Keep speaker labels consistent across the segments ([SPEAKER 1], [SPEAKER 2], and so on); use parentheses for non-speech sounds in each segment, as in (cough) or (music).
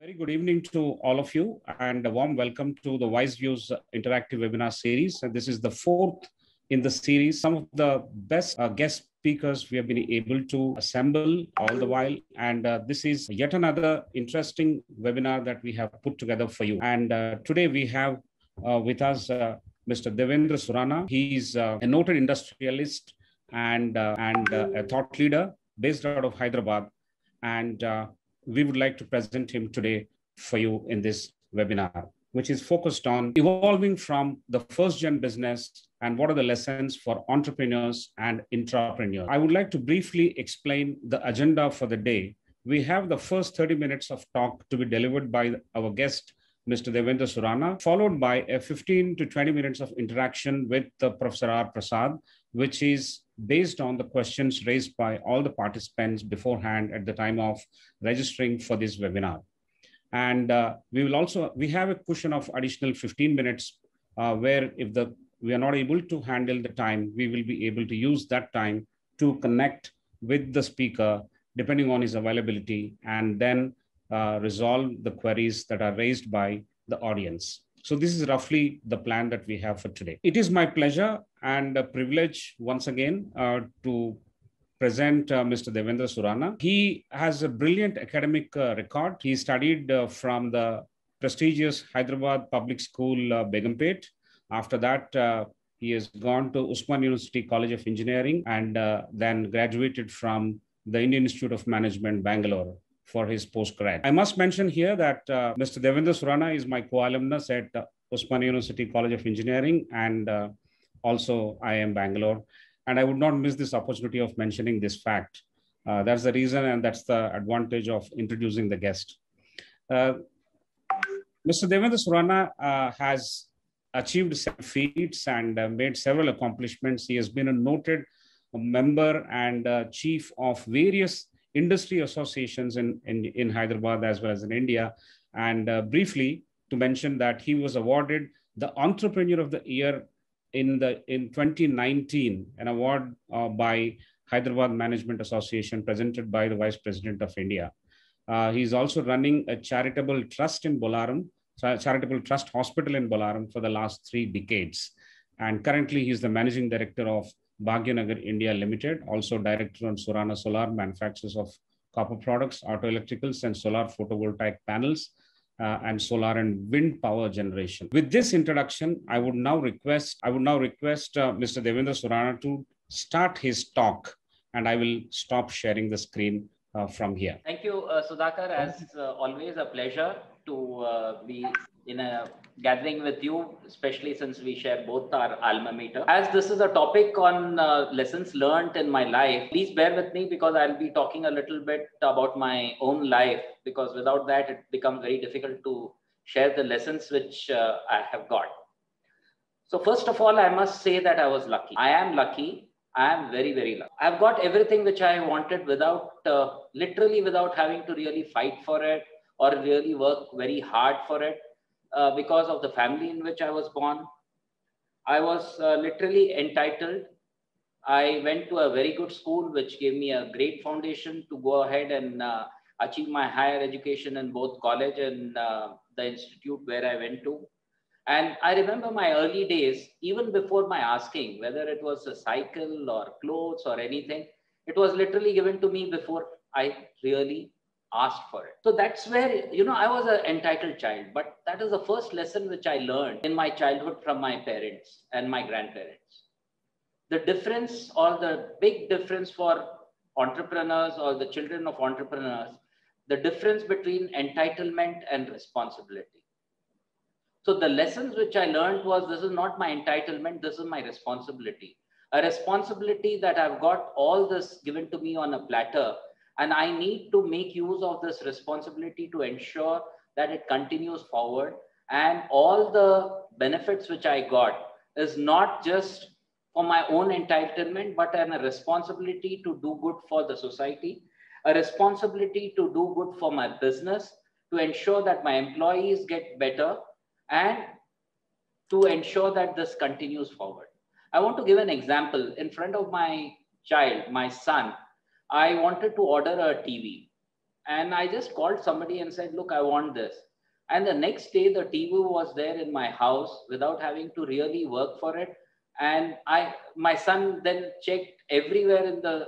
[SPEAKER 1] Very good evening to all of you, and a warm welcome to the Wise Views interactive webinar series. And this is the fourth in the series. Some of the best uh, guest speakers we have been able to assemble all the while. And uh, this is yet another interesting webinar that we have put together for you. And uh, today we have uh, with us uh, Mr. Devendra Surana. He's uh, a noted industrialist and, and a thought leader based out of Hyderabad. And we would like to present him today for you in this webinar, which is focused on evolving from the first gen business and what are the lessons for entrepreneurs and intrapreneurs. I would like to briefly explain the agenda for the day. We have the first 30 minutes of talk to be delivered by our guest, Mr. Devendra Surana, followed by a 15 to 20 minutes of interaction with Professor R. Prasad, which is based on the questions raised by all the participants beforehand at the time of registering for this webinar. And uh, we will also, we have a cushion of additional 15 minutes uh, where if the we are not able to handle the time, we will be able to use that time to connect with the speaker depending on his availability and then uh, resolve the queries that are raised by the audience. So this is roughly the plan that we have for today. It is my pleasure and a privilege once again uh, to present uh, Mr. Devendra Surana. He has a brilliant academic uh, record. He studied uh, from the prestigious Hyderabad Public School, uh, Begumpet. After that, uh, he has gone to Osmania University College of Engineering and uh, then graduated from the Indian Institute of Management, Bangalore for his postgrad. I must mention here that uh, Mr. Devendra Surana is my co-alumnus at uh, Osmania University College of Engineering and uh, also IIM Bangalore. And I would not miss this opportunity of mentioning this fact. Uh, that's the reason and that's the advantage of introducing the guest. Uh, Mr. Devendra Surana uh, has achieved feats and made several accomplishments. He has been a noted member and chief of various industry associations in, in, in Hyderabad as well as in India. And uh, briefly, to mention that he was awarded the Entrepreneur of the Year in the in 2019, an award uh, by Hyderabad Management Association presented by the Vice President of India. Uh, he's also running a charitable trust in Bolaram, charitable trust hospital in Bolaram for the last three decades. And currently, he's the managing director of Bhagyanagar India Limited, also director on Surana Solar, manufacturers of copper products, auto electricals, and solar photovoltaic panels, uh, and solar and wind power generation. With this introduction, I would now request I would now request uh, Mr. Devendra Surana to start his talk, and I will stop sharing the screen uh, from here.
[SPEAKER 2] Thank you, uh, Sudhakar. As uh, always, a pleasure to uh, be in a gathering with you, especially since we share both our alma mater. As this is a topic on uh, lessons learned in my life, please bear with me because I'll be talking a little bit about my own life because without that, it becomes very difficult to share the lessons which uh, I have got. So, first of all, I must say that I was lucky. I am lucky. I am very, very lucky. I've got everything which I wanted without, uh, literally, without having to really fight for it or really work very hard for it uh, because of the family in which I was born. I was uh, literally entitled. I went to a very good school, which gave me a great foundation to go ahead and uh, achieve my higher education in both college and uh, the institute where I went to. And I remember my early days, even before my asking whether it was a cycle or clothes or anything, it was literally given to me before I really asked for it. So that's where, you know, I was an entitled child, but that is the first lesson which I learned in my childhood from my parents and my grandparents. The difference or the big difference for entrepreneurs or the children of entrepreneurs, the difference between entitlement and responsibility. So the lessons which I learned was this is not my entitlement, this is my responsibility. A responsibility that I've got all this given to me on a platter and I need to make use of this responsibility to ensure that it continues forward. And all the benefits which I got is not just for my own entitlement, but a responsibility to do good for the society, a responsibility to do good for my business, to ensure that my employees get better, and to ensure that this continues forward. I want to give an example in front of my child, my son, I wanted to order a TV. And I just called somebody and said, Look, I want this. And the next day, the TV was there in my house without having to really work for it. And I, my son then checked everywhere in the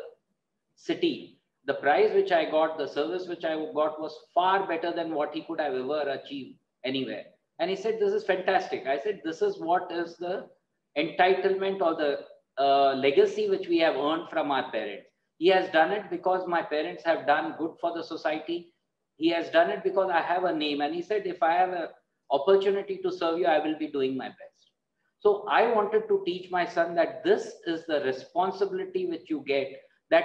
[SPEAKER 2] city. The price which I got, the service which I got was far better than what he could have ever achieved anywhere. And he said, This is fantastic. I said, This is what is the entitlement or the uh, legacy which we have earned from our parents. He has done it because my parents have done good for the society he has done it because I have a name. And he said, if I have an opportunity to serve you, I will be doing my best. So I wanted to teach my son that this is the responsibility which you get, that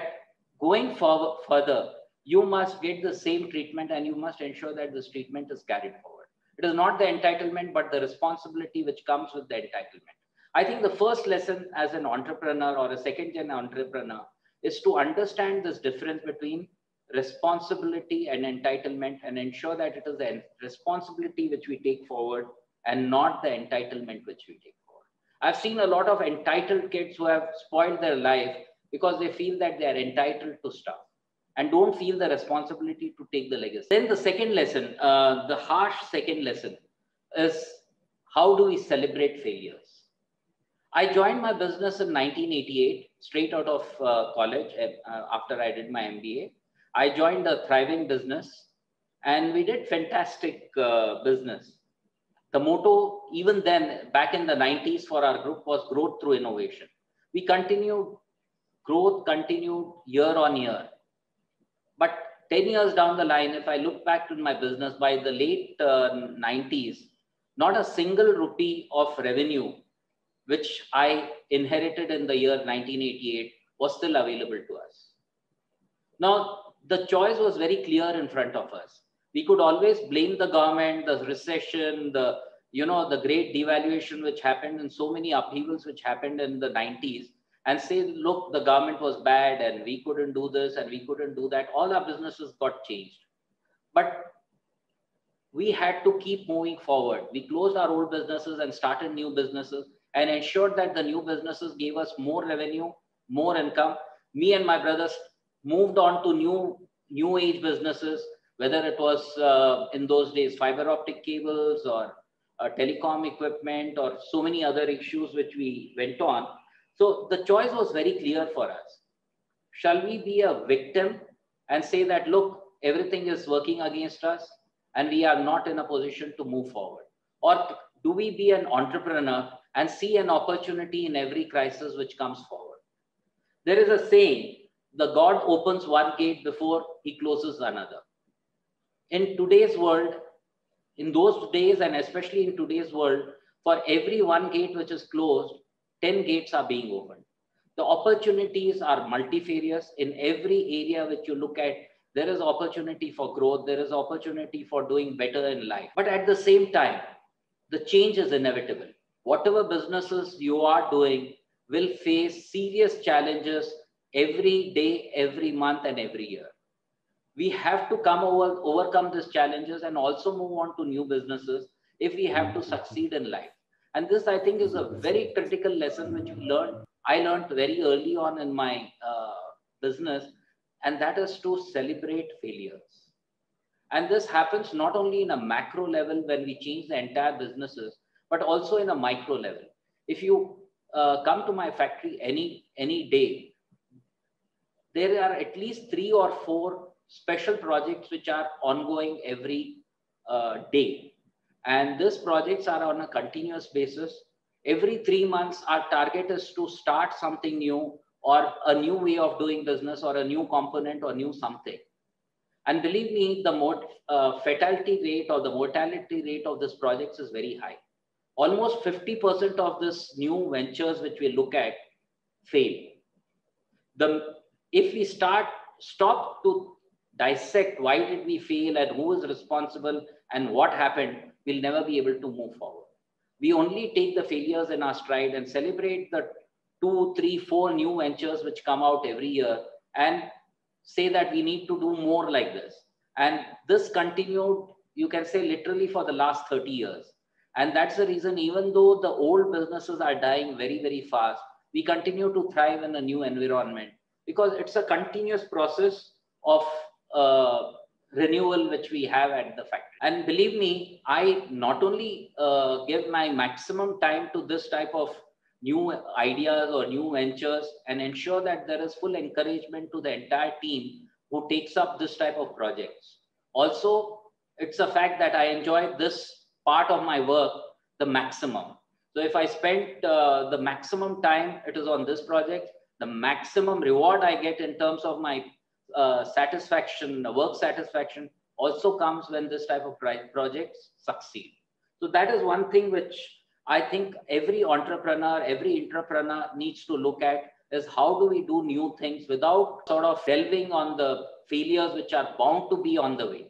[SPEAKER 2] going forward further, you must get the same treatment and you must ensure that this treatment is carried forward. It is not the entitlement, but the responsibility which comes with the entitlement. I think the first lesson as an entrepreneur or a second gen entrepreneur is to understand this difference between responsibility and entitlement and ensure that it is the responsibility which we take forward and not the entitlement which we take forward. I've seen a lot of entitled kids who have spoiled their life because they feel that they are entitled to stuff and don't feel the responsibility to take the legacy. Then the second lesson, uh, the harsh second lesson is how do we celebrate failures? I joined my business in 1988, straight out of uh, college uh, after I did my MBA. I joined a thriving business and we did fantastic uh, business. The motto, even then, back in the 90s for our group was growth through innovation. We continued, growth continued year on year. But 10 years down the line, if I look back to my business, by the late uh, 90s, not a single rupee of revenue, which I inherited in the year 1988, was still available to us. Now, the choice was very clear in front of us. We could always blame the government, the recession, the you know the great devaluation which happened and so many upheavals which happened in the 90s and say look the government was bad and we couldn't do this and we couldn't do that all our businesses got changed but we had to keep moving forward we closed our old businesses and started new businesses and ensured that the new businesses gave us more revenue more income me and my brothers moved on to new new age businesses, whether it was uh, in those days fiber optic cables or uh, telecom equipment or so many other issues which we went on. So the choice was very clear for us. Shall we be a victim and say that, look, everything is working against us and we are not in a position to move forward? Or do we be an entrepreneur and see an opportunity in every crisis which comes forward? There is a saying the God opens one gate before he closes another. In today's world, in those days, and especially in today's world, for every one gate which is closed, 10 gates are being opened. The opportunities are multifarious. In every area which you look at, there is opportunity for growth, there is opportunity for doing better in life. But at the same time, the change is inevitable. Whatever businesses you are doing will face serious challenges every day, every month, and every year. We have to come over, overcome these challenges and also move on to new businesses if we have to succeed in life. And this, I think, is a very critical lesson which we learned. I learned very early on in my uh, business, and that is to celebrate failures. And this happens not only in a macro level when we change the entire businesses, but also in a micro level. If you uh, come to my factory any any day, there are at least three or four special projects which are ongoing every uh, day. And these projects are on a continuous basis. Every three months, our target is to start something new or a new way of doing business or a new component or new something. And believe me, the mort- uh, fatality rate or the mortality rate of these projects is very high. Almost 50% of this new ventures which we look at fail. The if we start stop to dissect why did we fail and who is responsible and what happened, we'll never be able to move forward. We only take the failures in our stride and celebrate the two, three, four new ventures which come out every year and say that we need to do more like this. And this continued, you can say, literally for the last 30 years. And that's the reason, even though the old businesses are dying very, very fast, we continue to thrive in a new environment because it's a continuous process of uh, renewal which we have at the factory. And believe me, I not only uh, give my maximum time to this type of new ideas or new ventures and ensure that there is full encouragement to the entire team who takes up this type of projects. Also, it's a fact that I enjoy this part of my work the maximum. So if I spend uh, the maximum time, it is on this project, the maximum reward I get in terms of my uh, satisfaction, work satisfaction also comes when this type of projects succeed. So that is one thing which I think every entrepreneur, every entrepreneur needs to look at is how do we do new things without sort of delving on the failures which are bound to be on the way.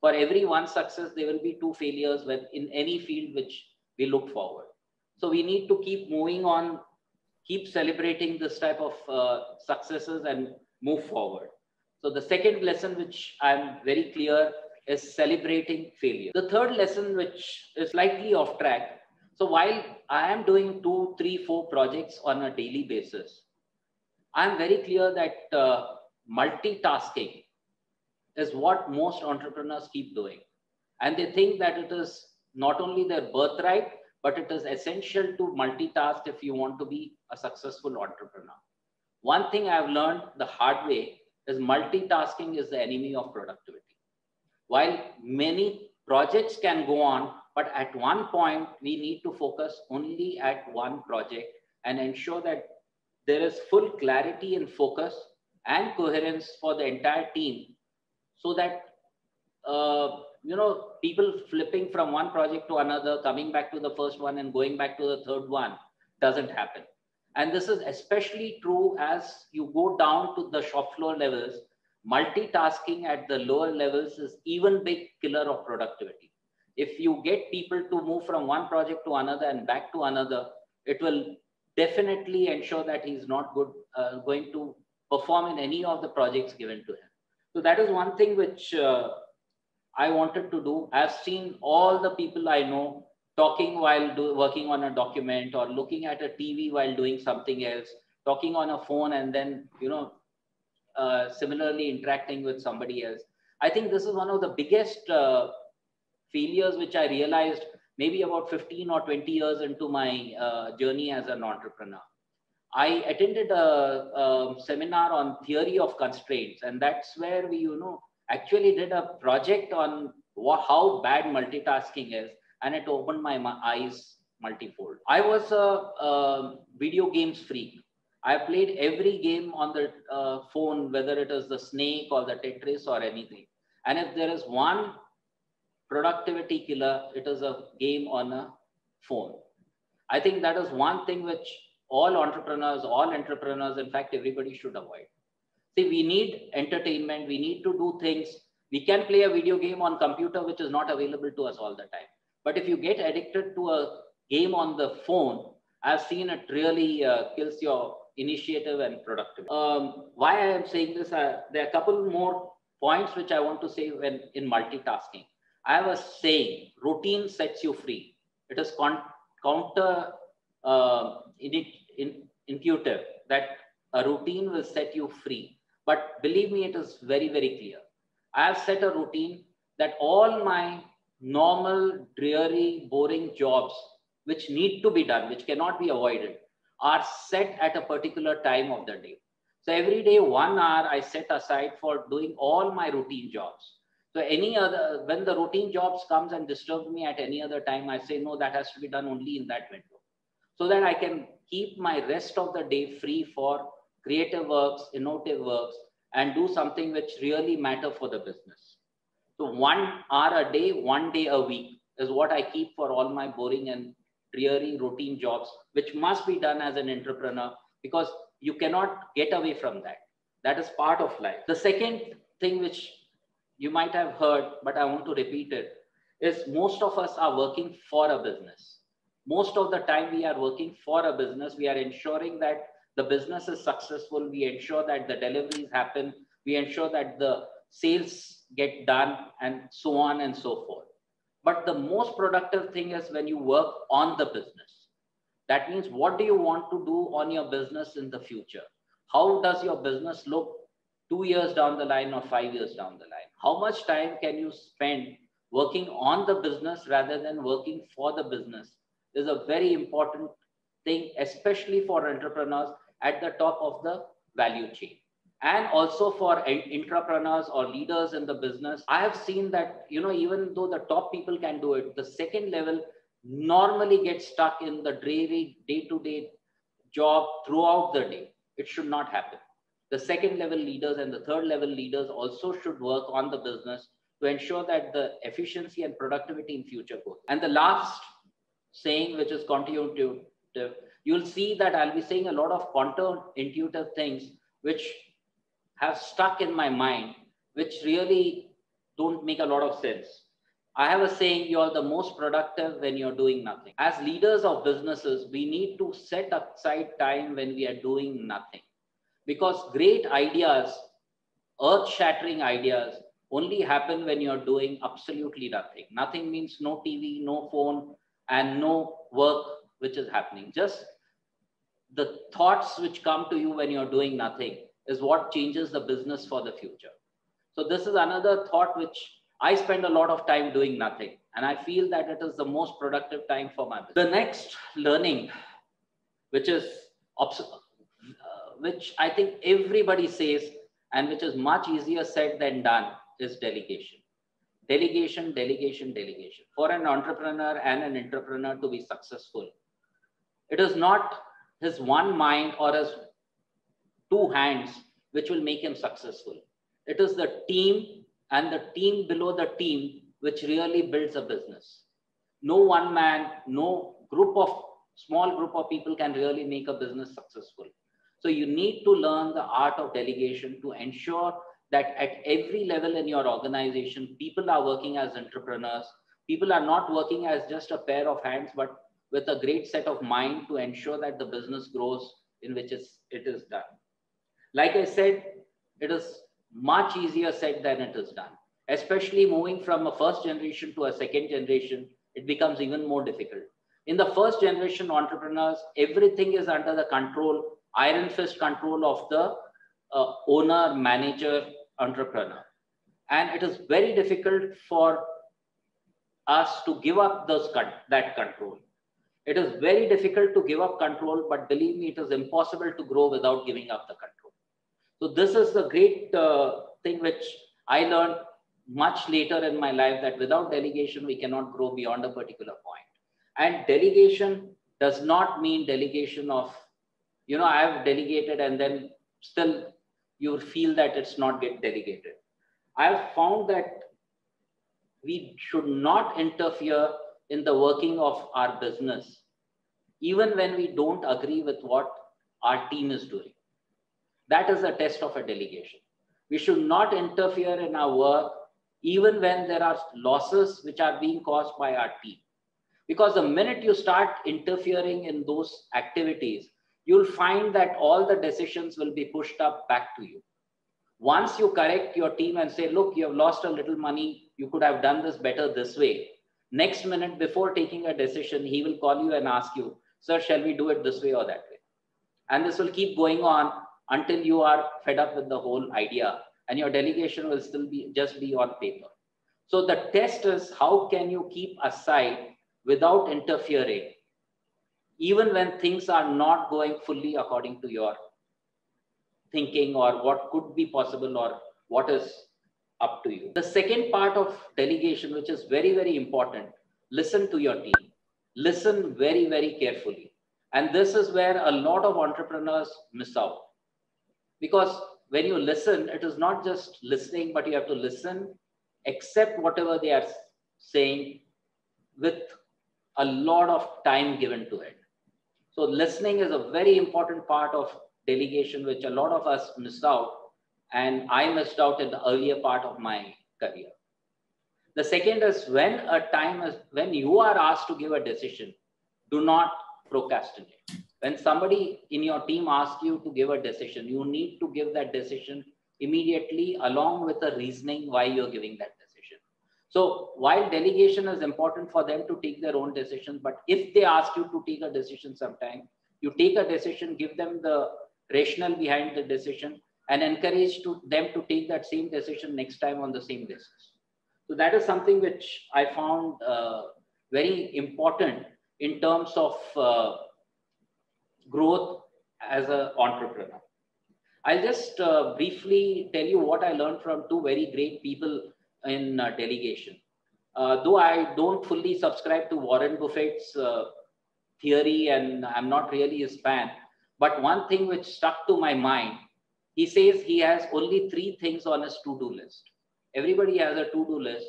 [SPEAKER 2] For every one success, there will be two failures when in any field which we look forward. So we need to keep moving on, keep celebrating this type of uh, successes and move forward. So the second lesson, which I'm very clear, is celebrating failure. The third lesson, which is slightly off track. So while I am doing two, three, four projects on a daily basis, I'm very clear that uh, multitasking is what most entrepreneurs keep doing. And they think that it is not only their birthright, but it is essential to multitask if you want to be a successful entrepreneur. One thing I've learned the hard way is multitasking is the enemy of productivity. While many projects can go on, but at one point, we need to focus only at one project and ensure that there is full clarity and focus and coherence for the entire team so that uh, you know people flipping from one project to another coming back to the first one and going back to the third one doesn't happen. And this is especially true as you go down to the shop floor levels. Multitasking at the lower levels is even big killer of productivity. If you get people to move from one project to another and back to another it will definitely ensure that he's not good uh, going to perform in any of the projects given to him so that is one thing which uh, I wanted to do. I've seen all the people I know talking while do, working on a document or looking at a TV while doing something else, talking on a phone and then, you know, uh, similarly interacting with somebody else. I think this is one of the biggest uh, failures which I realized maybe about 15 or 20 years into my uh, journey as an entrepreneur. I attended a, a, seminar on theory of constraints, and that's where we, you know, actually did a project on what, how bad multitasking is, and it opened my, my eyes multifold. I was a, a, video games freak. I played every game on the uh, phone, whether it is the Snake or the Tetris or anything. And if there is one productivity killer, it is a game on a phone. I think that is one thing which all entrepreneurs, all entrepreneurs, in fact, everybody should avoid. See, we need entertainment. We need to do things. We can play a video game on computer, which is not available to us all the time. But if you get addicted to a game on the phone, I've seen it really uh, kills your initiative and productivity. Um, why I am saying this, uh, there are a couple more points which I want to say when in multitasking. I was saying routine sets you free. It is con- counter uh, in, intuitive that a routine will set you free. But believe me, it is very, very clear. I have set a routine that all my normal, dreary, boring jobs, which need to be done, which cannot be avoided, are set at a particular time of the day. So every day, one hour I set aside for doing all my routine jobs. So any other, when the routine jobs comes and disturbs me at any other time, I say, no, that has to be done only in that window. So that I can keep my rest of the day free for creative works, innovative works, and do something which really matter for the business. So one hour a day, one day a week is what I keep for all my boring and dreary routine jobs, which must be done as an entrepreneur because you cannot get away from that. That is part of life. The second thing which you might have heard, but I want to repeat it, is most of us are working for a business. Most of the time we are working for a business. We are ensuring that the business is successful, we ensure that the deliveries happen, we ensure that the sales get done, and so on and so forth. But the most productive thing is when you work on the business. That means what do you want to do on your business in the future? How does your business look two years down the line or five years down the line? How much time can you spend working on the business rather than working for the business? Is a very important thing, especially for entrepreneurs at the top of the value chain. And also for entrepreneurs or leaders in the business, I have seen that, you know, even though the top people can do it, the second level normally gets stuck in the dreary day to day job throughout the day. It should not happen the second level leaders and the third level leaders also should work on the business to ensure that the efficiency and productivity in future goes. And the last saying, which is counterintuitive, you'll see that I'll be saying a lot of counterintuitive things which have stuck in my mind, which really don't make a lot of sense. I have a saying, you're the most productive when you're doing nothing. As leaders of businesses, we need to set aside time when we are doing nothing because great ideas, earth shattering ideas, only happen when you're doing absolutely nothing. Nothing means no TV, no phone, and no work which is happening. Just the thoughts which come to you when you're doing nothing is what changes the business for the future. So, this is another thought which I spend a lot of time doing nothing. And I feel that it is the most productive time for my business. The next learning, which is uh, which I think everybody says and which is much easier said than done is delegation. Delegation, delegation, delegation. For an entrepreneur and an entrepreneur to be successful, it is not his one mind or his two hands which will make him successful. It is the team and the team below the team which really builds a business. No one man, no group of small group of people can really make a business successful. So you need to learn the art of delegation to ensure that at every level in your organization, people are working as entrepreneurs. People are not working as just a pair of hands, but with a great set of mind to ensure that the business grows in which it is done. Like I said, it is much easier said than it is done. Especially moving from a first generation to a second generation, it becomes even more difficult. In the first generation entrepreneurs, everything is under the control iron fist control of the uh, owner, manager, entrepreneur. And it is very difficult for us to give up those that control. It is very difficult to give up control, but believe me, it is impossible to grow without giving up the control. So this is the great uh, thing which I learned much later in my life that without delegation, we cannot grow beyond a particular point. And delegation does not mean delegation of you know i have delegated and then still you feel that it's not get delegated. I have found that we should not interfere in the working of our business even when we don't agree with what our team is doing. That is a test of a delegation. We should not interfere in our work even when there are losses which are being caused by our team. Because the minute you start interfering in those activities you'll find that all the decisions will be pushed up back to you. Once you correct your team and say, look, you have lost a little money, you could have done this better this way. Next minute, before taking a decision, he will call you and ask you, sir, shall we do it this way or that way? And this will keep going on until you are fed up with the whole idea and your delegation will still be just be on paper. So the test is how can you keep aside without interfering even when things are not going fully according to your thinking or what could be possible or what is up to you. The second part of delegation, which is very, very important, listen to your team. Listen very, very carefully. And this is where a lot of entrepreneurs miss out. Because when you listen, it is not just listening, but you have to listen, accept whatever they are saying with a lot of time given to it. So listening is a very important part of delegation, which a lot of us miss out. And I missed out in the earlier part of my career. The second is when a time is when you are asked to give a decision, do not procrastinate. When somebody in your team asks you to give a decision, you need to give that decision immediately along with the reasoning why you're giving that so while delegation is important for them to take their own decisions, but if they ask you to take a decision sometime, you take a decision, give them the rationale behind the decision, and encourage to them to take that same decision next time on the same basis. So that is something which I found uh, very important in terms of uh, growth as an entrepreneur. I'll just uh, briefly tell you what I learned from two very great people in uh, delegation. Uh, though I don't fully subscribe to Warren Buffett's uh, theory and I'm not really his fan, but one thing which stuck to my mind, he says he has only three things on his to do list. Everybody has a to do list,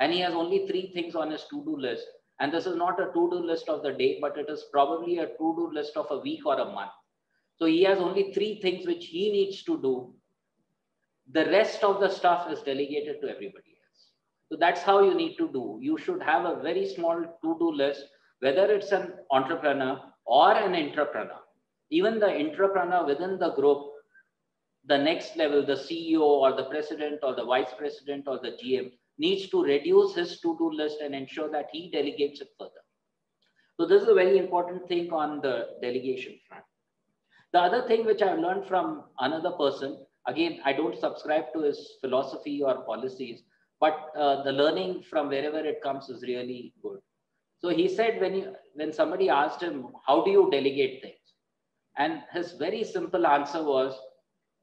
[SPEAKER 2] and he has only three things on his to do list. And this is not a to do list of the day, but it is probably a to do list of a week or a month. So he has only three things which he needs to do. The rest of the stuff is delegated to everybody. So that's how you need to do. You should have a very small to do list, whether it's an entrepreneur or an entrepreneur. Even the entrepreneur within the group, the next level, the CEO or the president or the vice president or the GM needs to reduce his to do list and ensure that he delegates it further. So, this is a very important thing on the delegation front. The other thing which I learned from another person, again, I don't subscribe to his philosophy or policies, but uh, the learning from wherever it comes is really good. So he said when you, when somebody asked him, "How do you delegate things?" and his very simple answer was,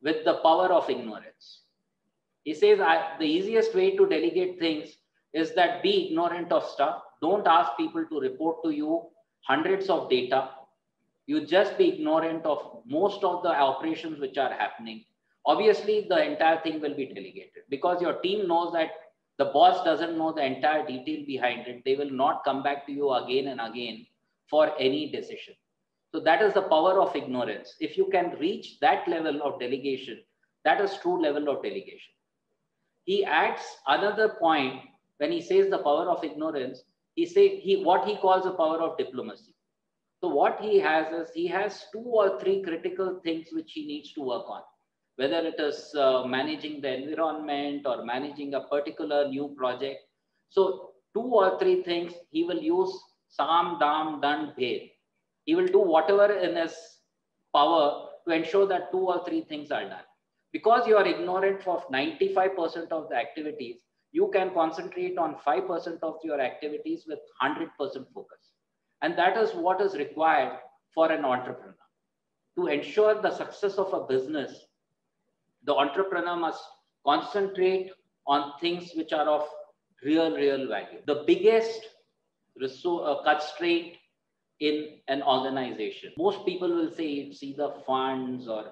[SPEAKER 2] "With the power of ignorance." He says, "The easiest way to delegate things is that be ignorant of stuff. Don't ask people to report to you hundreds of data you just be ignorant of most of the operations which are happening obviously the entire thing will be delegated because your team knows that the boss doesn't know the entire detail behind it. They will not come back to you again and again for any decision. So that is the power of ignorance. If you can reach that level of delegation that is true level of delegation. He adds another point when he says the power of ignorance. He say he what he calls the power of diplomacy. So what he has is he has two or three critical things which he needs to work on, whether it is uh, managing the environment or managing a particular new project. So two or three things he will use Sam, Dam, Dan, Bhed. He will do whatever in his power to ensure that two or three things are done. Because you are ignorant of 95% of the activities, you can concentrate on 5% of your activities with 100% focus. And that is what is required for an entrepreneur. To ensure the success of a business, the entrepreneur must concentrate on things which are of real, real value. The biggest resource, uh, constraint in an organization. Most people will say it's either funds or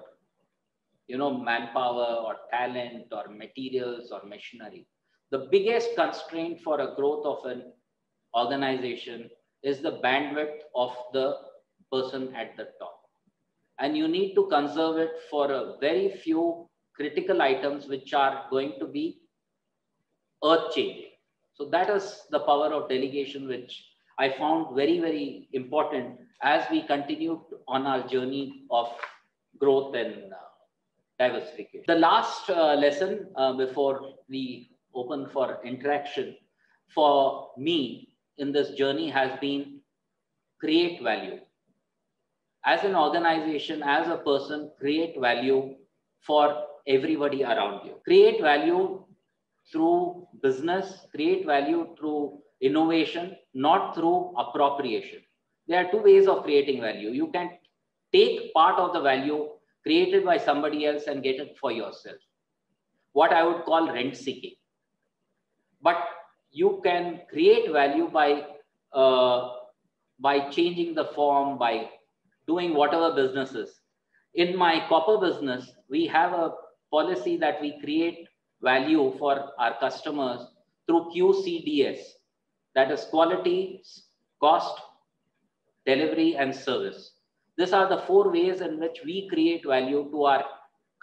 [SPEAKER 2] you know manpower or talent or materials or machinery. The biggest constraint for a growth of an organization is the bandwidth of the person at the top. And you need to conserve it for a very few critical items which are going to be earth changing. So that is the power of delegation, which I found very, very important as we continue on our journey of growth and uh, diversification. The last uh, lesson uh, before we open for interaction for me in this journey has been create value. As an organization, as a person, create value for everybody around you. Create value through business, create value through innovation, not through appropriation. There are two ways of creating value. You can take part of the value created by somebody else and get it for yourself. What I would call rent seeking. But you can create value by uh, by changing the form by doing whatever businesses in my copper business we have a policy that we create value for our customers through qcds that is quality cost delivery and service these are the four ways in which we create value to our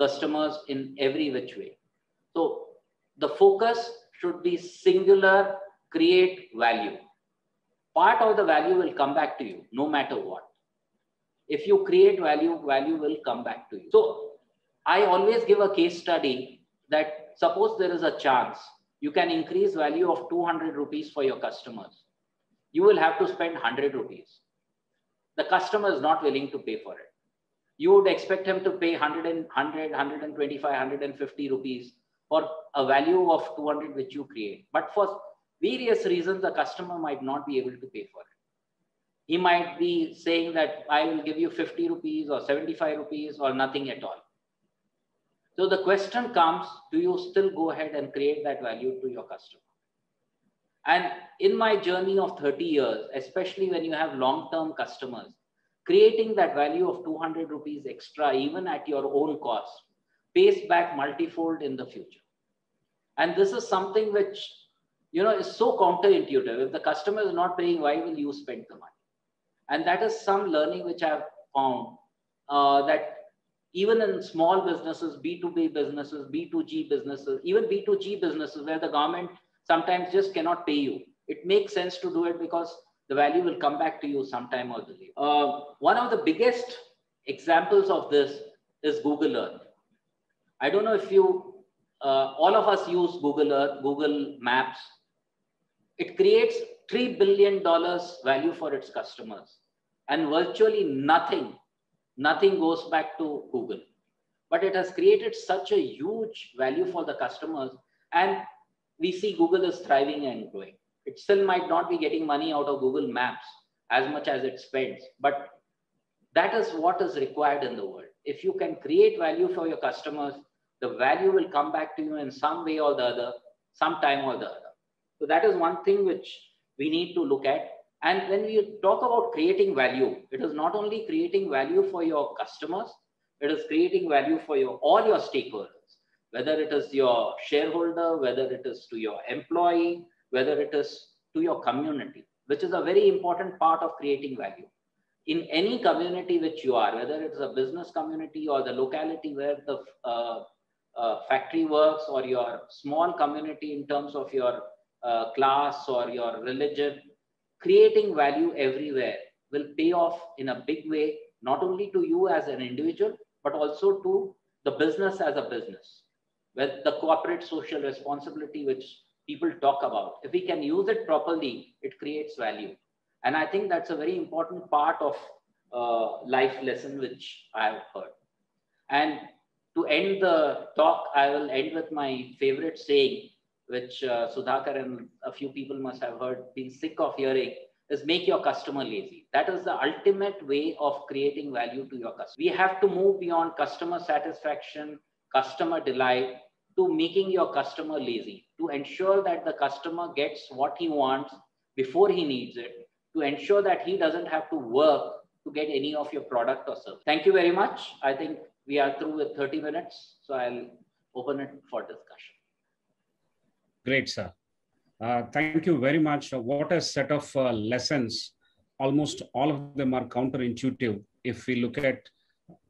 [SPEAKER 2] customers in every which way so the focus should be singular, create value. Part of the value will come back to you no matter what. If you create value, value will come back to you. So I always give a case study that suppose there is a chance you can increase value of 200 rupees for your customers. You will have to spend 100 rupees. The customer is not willing to pay for it. you would expect him to pay 100, 100 125, 150 rupees for a value of 200 which you create. But for various reasons, the customer might not be able to pay for it. He might be saying that I will give you 50 rupees or 75 rupees or nothing at all. So the question comes, do you still go ahead and create that value to your customer? And in my journey of 30 years, especially when you have long-term customers, creating that value of 200 rupees extra, even at your own cost, pays back multifold in the future. And this is something which, you know, is so counterintuitive. If the customer is not paying, why will you spend the money? And that is some learning which I've found uh, that even in small businesses, B2B businesses, B2G businesses, even B2G businesses where the government sometimes just cannot pay you, it makes sense to do it because the value will come back to you sometime or later. Uh, one of the biggest examples of this is Google Earth. I don't know if you, uh, all of us use Google Earth, Google Maps. It creates $3 billion value for its customers and virtually nothing, nothing goes back to Google. But it has created such a huge value for the customers and we see Google is thriving and growing it still might not be getting money out of Google Maps as much as it spends, but that is what is required in the world. If you can create value for your customers, the value will come back to you in some way or the other, sometime or the other. So that is one thing which we need to look at. And when we talk about creating value, it is not only creating value for your customers, it is creating value for your all your stakeholders, whether it is your shareholder, whether it is to your employee, whether it is to your community, which is a very important part of creating value. In any community which you are, whether it's a business community or the locality where the uh, uh, factory works or your small community in terms of your uh, class or your religion, creating value everywhere will pay off in a big way, not only to you as an individual, but also to the business as a business, with the corporate social responsibility which people talk about. If we can use it properly, it creates value. And I think that's a very important part of uh, life lesson which I've heard. And to end the talk, I will end with my favorite saying, which uh, Sudhakar and a few people must have heard, been sick of hearing, is make your customer lazy. That is the ultimate way of creating value to your customer. We have to move beyond customer satisfaction, customer delight, to making your customer lazy, to ensure that the customer gets what he wants before he needs it, to ensure that he doesn't have to work to get any of your product or service. Thank you very much. I think we are through with 30 minutes, so I'll open it for discussion.
[SPEAKER 1] Great, sir. Uh, thank you very much. Uh, what a set of uh, lessons. Almost all of them are counterintuitive if we look at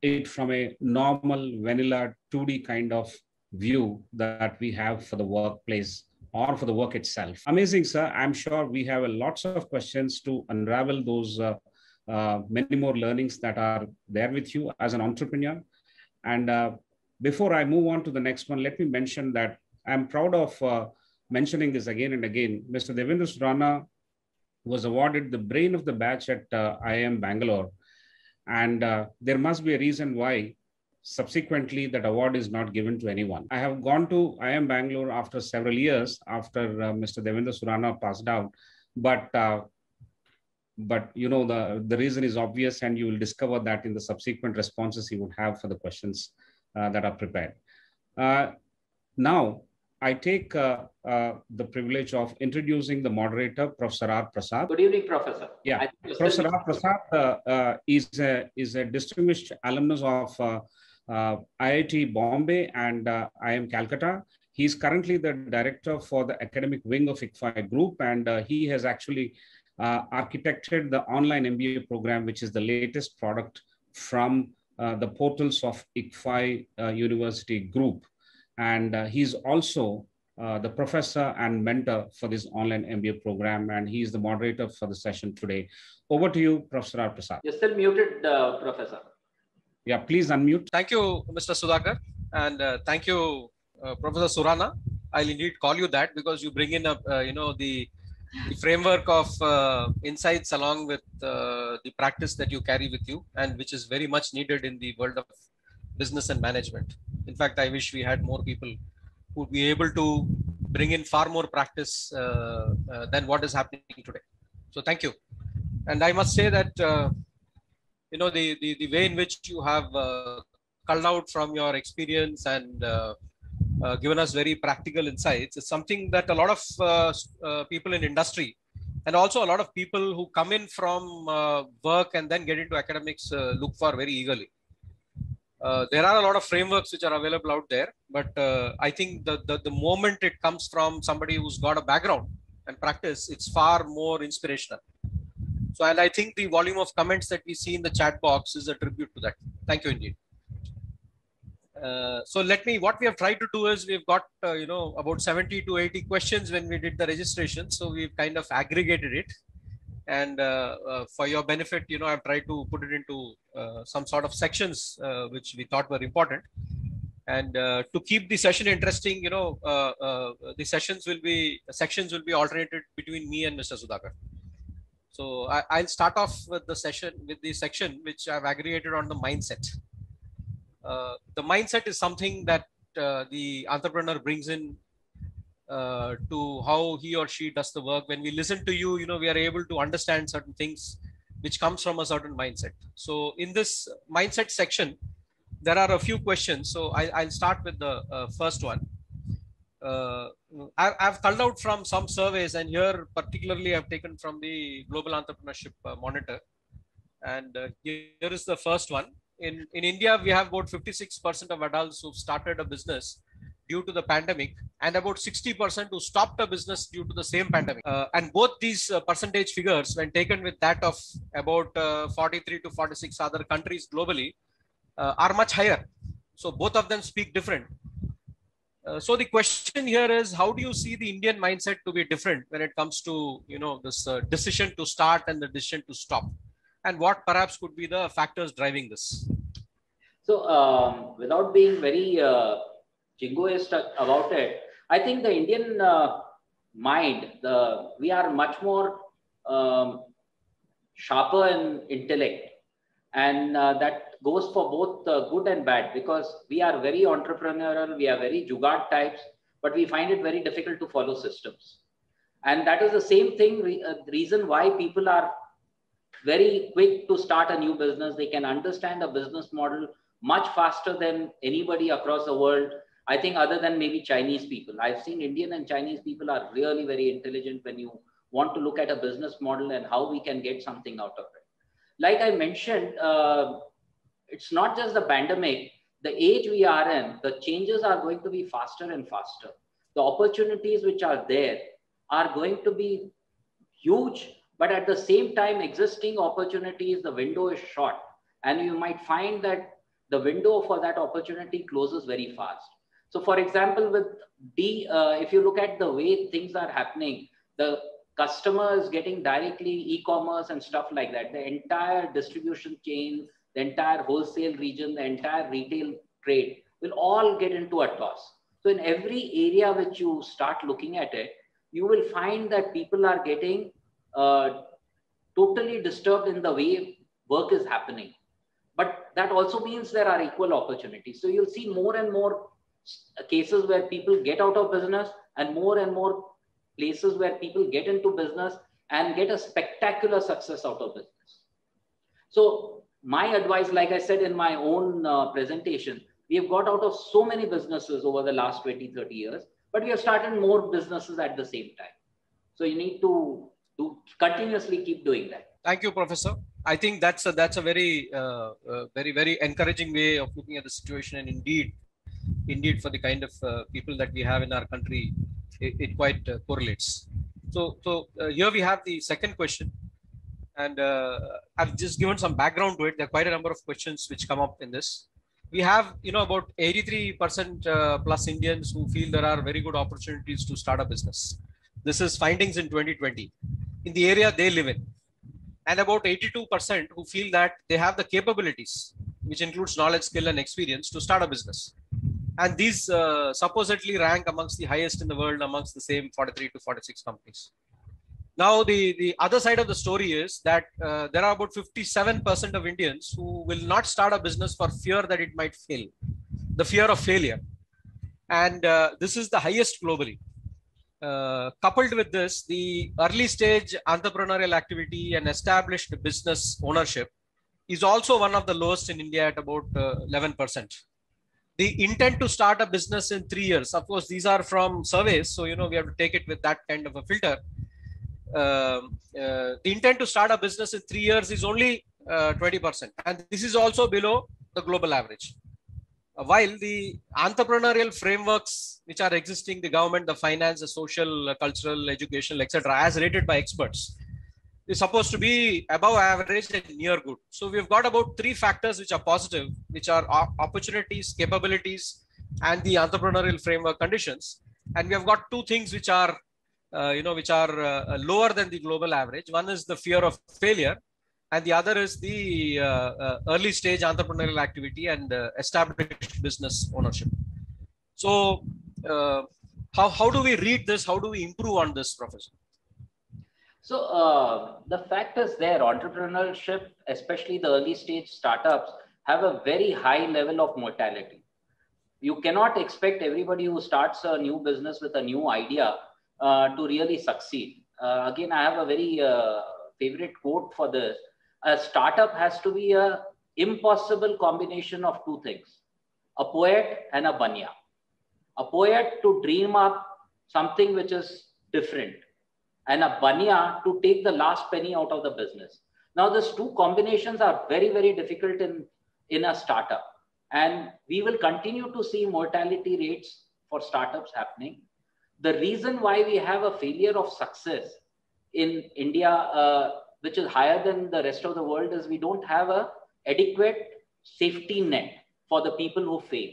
[SPEAKER 1] it from a normal vanilla 2D kind of view that we have for the workplace or for the work itself. Amazing, sir. I'm sure we have lots of questions to unravel those uh, uh, many more learnings that are there with you as an entrepreneur. And uh, before I move on to the next one, let me mention that I'm proud of uh, mentioning this again and again. Mr. Devendra Surana was awarded the brain of the batch at uh, IIM Bangalore. And uh, there must be a reason why subsequently that award is not given to anyone. I have gone to IIM Bangalore after several years after uh, Mr. Devendra Surana passed out, but uh, but you know the the reason is obvious, and you will discover that in the subsequent responses he would have for the questions uh, that are prepared. Uh, now. I take uh, uh, the privilege of introducing the moderator, Professor R. Prasad.
[SPEAKER 2] Good evening, Professor.
[SPEAKER 1] Yeah, Professor R. Prasad is, a, is a distinguished alumnus of uh, IIT Bombay and uh, IIM Calcutta. He's currently the director for the academic wing of ICFAI Group, and uh, he has actually architected the online MBA program, which is the latest product from the portals of ICFAI University Group. And he's also uh, the professor and mentor for this online MBA program, and he's the moderator for the session today. Over to you, Professor R. Prasad.
[SPEAKER 2] You're still muted, uh, Professor.
[SPEAKER 1] Yeah, please unmute.
[SPEAKER 3] Thank you, Mr. Sudhakar, and uh, thank you, uh, Professor Surana. I'll indeed call you that because you bring in, a, uh, you know, the, the framework of uh, insights along with uh, the practice that you carry with you and which is very much needed in the world of business and management. In fact, I wish we had more people who would be able to bring in far more practice uh, uh, than what is happening today. So thank you. And I must say that, uh, you know, the, the, the, way in which you have uh, culled out from your experience and uh, uh, given us very practical insights is something that a lot of people in industry and also a lot of people who come in from work and then get into academics look for very eagerly. Uh, there are a lot of frameworks which are available out there, but uh, I think the, the, the moment it comes from somebody who's got a background and practice, it's far more inspirational. So, and I think the volume of comments that we see in the chat box is a tribute to that. Thank you indeed. Uh, so let me, what we have tried to do is we've got, uh, you know, about 70 to 80 questions when we did the registration. So we've kind of aggregated it and uh, uh, for your benefit you know i've tried to put it into uh, some sort of sections which we thought were important. And uh, to keep the session interesting you know uh, uh, the sessions will be sections will be alternated between me and mr sudhakar. So I, will start off with the session with the section which i've aggregated on the mindset. The mindset is something that the entrepreneur brings in uh, to how he or she does the work. When we listen to you you know we are able to understand certain things which comes from a certain mindset. So in this mindset section there are a few questions. So I, will start with the uh, first one. Uh, I, have culled out from some surveys and here particularly i've taken from the global entrepreneurship uh, monitor. And uh, here is the first one. In, in india we have about 56% of adults who've started a business due to the pandemic and about 60% who stopped a business due to the same pandemic. Uh, and both these uh, percentage figures, when taken with that of about uh, 43 to 46 other countries globally, uh, are much higher. So both of them speak different. Uh, so the question here is, how do you see the Indian mindset to be different when it comes to you know this uh, decision to start and the decision to stop, and what perhaps could be the factors driving this?
[SPEAKER 2] So, um, without being very jingoist about it. I think the Indian uh, mind, the we are much more um, sharper in intellect, and uh, that goes for both uh, good and bad because we are very entrepreneurial, we are very jugaad types, but we find it very difficult to follow systems, and that is the same thing. Re- uh, reason why people are very quick to start a new business. They can understand a business model much faster than anybody across the world I think other than maybe Chinese people, I've seen Indian and Chinese people are really very intelligent when you want to look at a business model and how we can get something out of it. Like I mentioned, uh, it's not just the pandemic. The age we are in, the changes are going to be faster and faster. The opportunities which are there are going to be huge, but at the same time, existing opportunities, the window is short. And you might find that the window for that opportunity closes very fast. So for example, with D, uh, if you look at the way things are happening, the customer is getting directly e-commerce and stuff like that. The entire distribution chain, the entire wholesale region, the entire retail trade will all get into a toss. So in every area which you start looking at it, you will find that people are getting uh, totally disturbed in the way work is happening. But that also means there are equal opportunities. So you'll see more and more cases where people get out of business and more and more places where people get into business and get a spectacular success out of business. So my advice, like I said in my own uh, presentation, we have got out of so many businesses over the last 20, 30 years, but we have started more businesses at the same time. So you need to, to continuously keep doing that.
[SPEAKER 3] Thank you, Professor. I think that's a, that's a very, uh, uh, very, very encouraging way of looking at the situation. And indeed, indeed for the kind of uh, people that we have in our country, it, it quite uh, correlates. So, so uh, here we have the second question, and uh, I've just given some background to it. There are quite a number of questions which come up in this. We have, you know, about 83% uh, plus Indians who feel there are very good opportunities to start a business. This is findings in 2020 in the area they live in, and about 82% who feel that they have the capabilities, which includes knowledge, skill, and experience, to start a business and these uh, supposedly rank amongst the highest in the world amongst the same 43 to 46 companies Now, the, the other side of the story is that uh, there are about 57% of Indians who will not start a business for fear that it might fail, the fear of failure. And uh, this is the highest globally. Uh, coupled with this, the early stage entrepreneurial activity and established business ownership is also one of the lowest in India at about 11%. Uh, the intent to start a business in three years, of course, these are from surveys. So, you know, we have to take it with that kind of a filter um, uh, the intent to start a business in three years is only 20%. Uh, and this is also below the global average. Uh, while the entrepreneurial frameworks which are existing, the government, the finance, the social, cultural, educational, etc., as rated by experts, is supposed to be above average and near good. So we've got about three factors which are positive, which are opportunities, capabilities, and the entrepreneurial framework conditions. And we have got two things which are uh, you know, which are uh, lower than the global average. One is the fear of failure, and the other is the uh, early stage entrepreneurial activity and established business ownership. So, how, how do we read this? How do we improve on this, Professor?
[SPEAKER 2] So uh, the fact is there, entrepreneurship, especially the early stage startups, have a very high level of mortality. You cannot expect everybody who starts a new business with a new idea uh, to really succeed. Uh, again, I have a very uh, favorite quote for this. A startup has to be a impossible combination of two things, a poet and a banya. A poet to dream up something which is different and a banya to take the last penny out of the business. Now, these two combinations are very, very difficult in, in a startup. And we will continue to see mortality rates for startups happening the reason why we have a failure of success in India, uh, which is higher than the rest of the world, is we don't have a adequate safety net for the people who fail.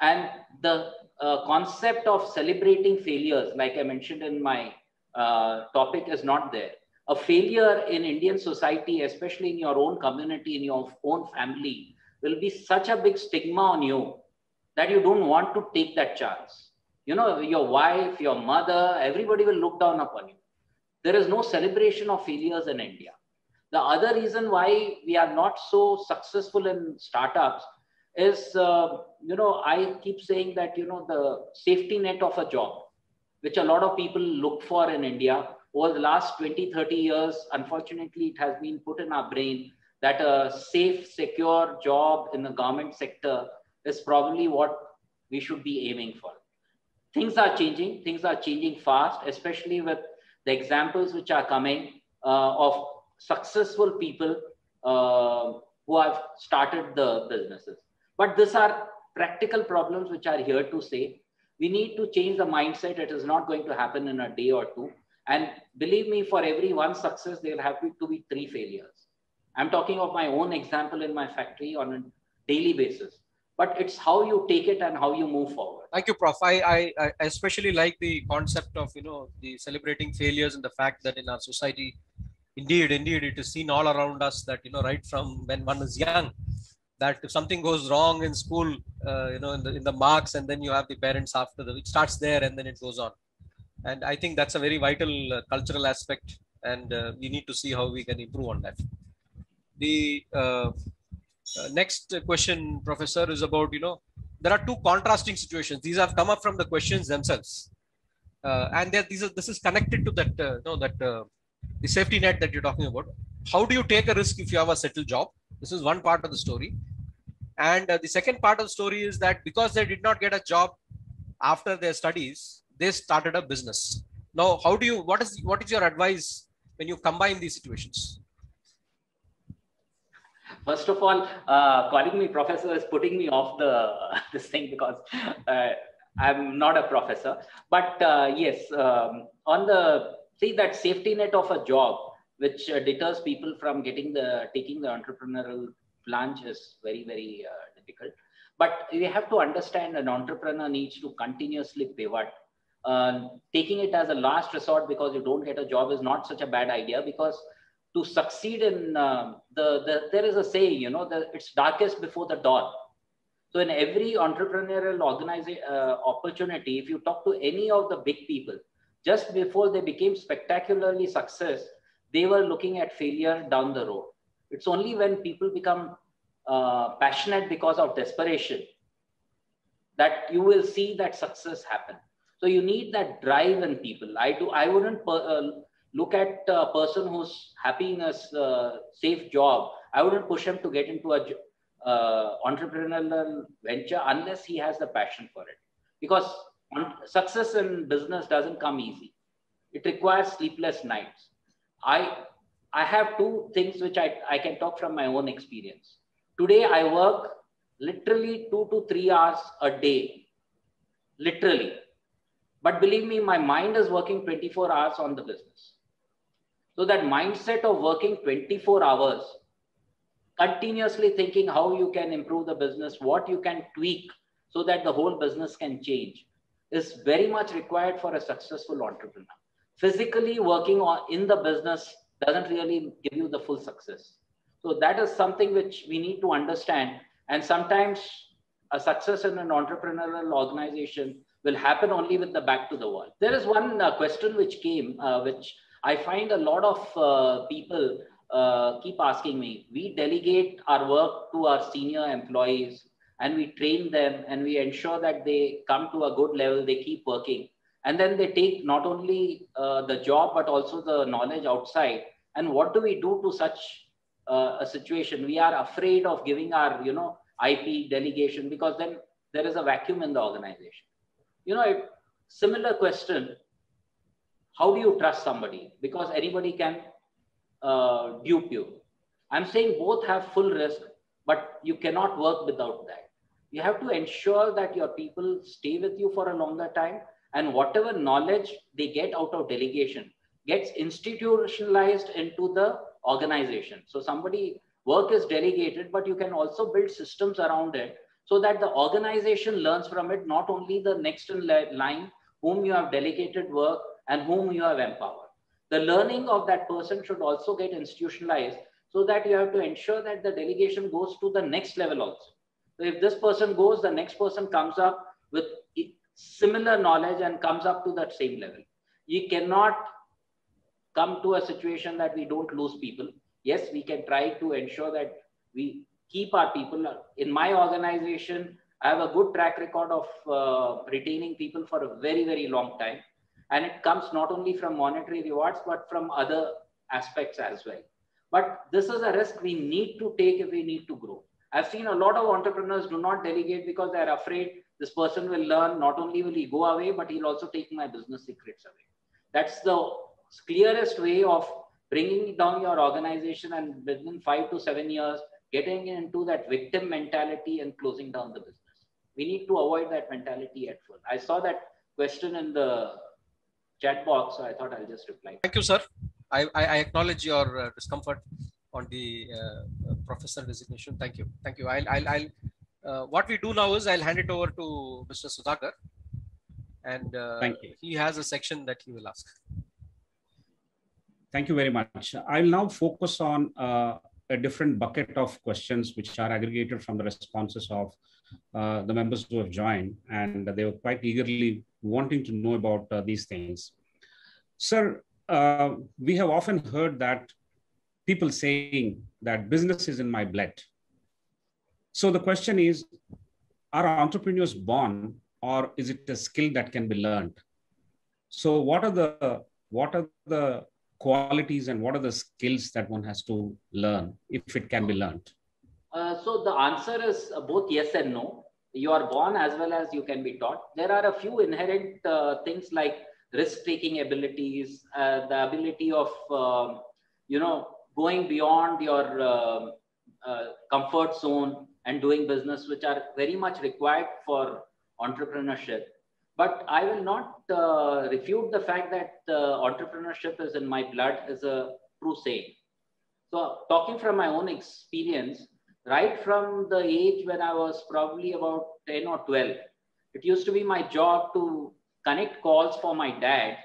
[SPEAKER 2] And the uh, concept of celebrating failures, like I mentioned in my uh, topic, is not there. A failure in Indian society, especially in your own community, in your own family, will be such a big stigma on you that you don't want to take that chance you know, your wife, your mother, everybody will look down upon you. There is no celebration of failures in India. The other reason why we are not so successful in startups is, uh, you know, I keep saying that, you know, the safety net of a job, which a lot of people look for in India over the last 20, 30 years, unfortunately, it has been put in our brain that a safe, secure job in the government sector is probably what we should be aiming for things are changing. Things are changing fast, especially with the examples which are coming uh, of successful people uh, who have started the businesses. But these are practical problems which are here to stay. We need to change the mindset. It is not going to happen in a day or two. And believe me, for every one success, there have to be three failures. I'm talking of my own example in my factory on a daily basis but it's how you take it and how you move forward
[SPEAKER 3] thank you prof I, I, I especially like the concept of you know the celebrating failures and the fact that in our society indeed indeed it is seen all around us that you know right from when one is young that if something goes wrong in school uh, you know in the in the marks and then you have the parents after the it starts there and then it goes on and i think that's a very vital uh, cultural aspect and uh, we need to see how we can improve on that the uh, uh, next question, Professor, is about, you know, there are two contrasting situations. These have come up from the questions themselves. Uh, and these are, this is connected to that, you know, that the safety net that you're talking about. How do you take a risk if you have a settled job? This is one part of the story. And uh, the second part of the story is that because they did not get a job after their studies, they started a business. Now, how do you, what is, what is your advice when you combine these situations?
[SPEAKER 2] First of all, uh, calling me professor is putting me off the (laughs) this thing because uh, I'm not a professor. But uh, yes, um, on the see that safety net of a job, which uh, deters people from getting the taking the entrepreneurial plunge, is very very uh, difficult. But we have to understand an entrepreneur needs to continuously pivot. Uh, taking it as a last resort because you don't get a job is not such a bad idea because to succeed in uh, the, the, there is a saying, you know, that it's darkest before the dawn. So in every entrepreneurial organization uh, opportunity, if you talk to any of the big people, just before they became spectacularly success, they were looking at failure down the road. It's only when people become uh, passionate because of desperation that you will see that success happen. So you need that drive in people. I do. I wouldn't per, uh, look at a person who's happy in a uh, safe job. I wouldn't push him to get into a uh, entrepreneurial venture unless he has the passion for it. Because success in business doesn't come easy. It requires sleepless nights. I I have two things which I, I can talk from my own experience. Today I work literally two to three hours a day. Literally. But believe me, my mind is working 24 hours on the business. So that mindset of working 24 hours, continuously thinking how you can improve the business, what you can tweak so that the whole business can change is very much required for a successful entrepreneur. Physically working on in the business doesn't really give you the full success. So that is something which we need to understand. And sometimes a success in an entrepreneurial organization will happen only with the back to the wall. There is one uh, question which came, uh, which I find a lot of uh, people uh, keep asking me. We delegate our work to our senior employees and we train them and we ensure that they come to a good level, they keep working. And then they take not only uh, the job, but also the knowledge outside. And what do we do to such uh, a situation? We are afraid of giving our, you know, IP delegation because then there is a vacuum in the organization. You know, it, similar question, how do you trust somebody? Because anybody can uh, dupe you. I'm saying both have full risk, but you cannot work without that you have to ensure that your people stay with you for a longer time and whatever knowledge they get out of delegation gets institutionalized into the organization. So somebody work is delegated but you can also build systems around it so that the organization learns from it not only the next in line whom you have delegated work and whom you have empowered. The learning of that person should also get institutionalized so that you have to ensure that the delegation goes to the next level also. So if this person goes, the next person comes up with similar knowledge and comes up to that same level. You cannot come to a situation that we don't lose people. Yes, we can try to ensure that we keep our people. In my organization, I have a good track record of uh, retaining people for a very, very long time. And it comes not only from monetary rewards, but from other aspects as well. But this is a risk we need to take if we need to grow. I've seen a lot of entrepreneurs do not delegate because they're afraid this person will learn. Not only will he go away, but he'll also take my business secrets away. That's the clearest way of bringing down your organization and within five to seven years, getting into that victim mentality and closing down the business. We need to avoid that mentality at first. I saw that question in the chat box, so I thought I'll just reply.
[SPEAKER 3] Thank you, sir. I, I acknowledge your uh, discomfort on the uh, professor designation. Thank you. Thank you. I'll, I'll, I'll uh, what we do now is I'll hand it over to Mr. Sudhakar and uh, he has a section that he will ask.
[SPEAKER 1] Thank you very much. I'll now focus on uh, a different bucket of questions which are aggregated from the responses of uh, the members who have joined and they were quite eagerly wanting to know about uh, these things. Sir, uh, we have often heard that people saying that business is in my blood. So the question is, are entrepreneurs born or is it a skill that can be learned? So what are the what are the qualities and what are the skills that one has to learn if it can be learned?
[SPEAKER 2] Uh, so the answer is uh, both yes and no. You are born as well as you can be taught. There are a few inherent uh, things like risk-taking abilities, uh, the ability of um, you know going beyond your uh, uh, comfort zone and doing business, which are very much required for entrepreneurship. But I will not uh, refute the fact that entrepreneurship is in my blood is a true saying. So, talking from my own experience, right from the age when I was probably about 10 or 12, it used to be my job to connect calls for my dad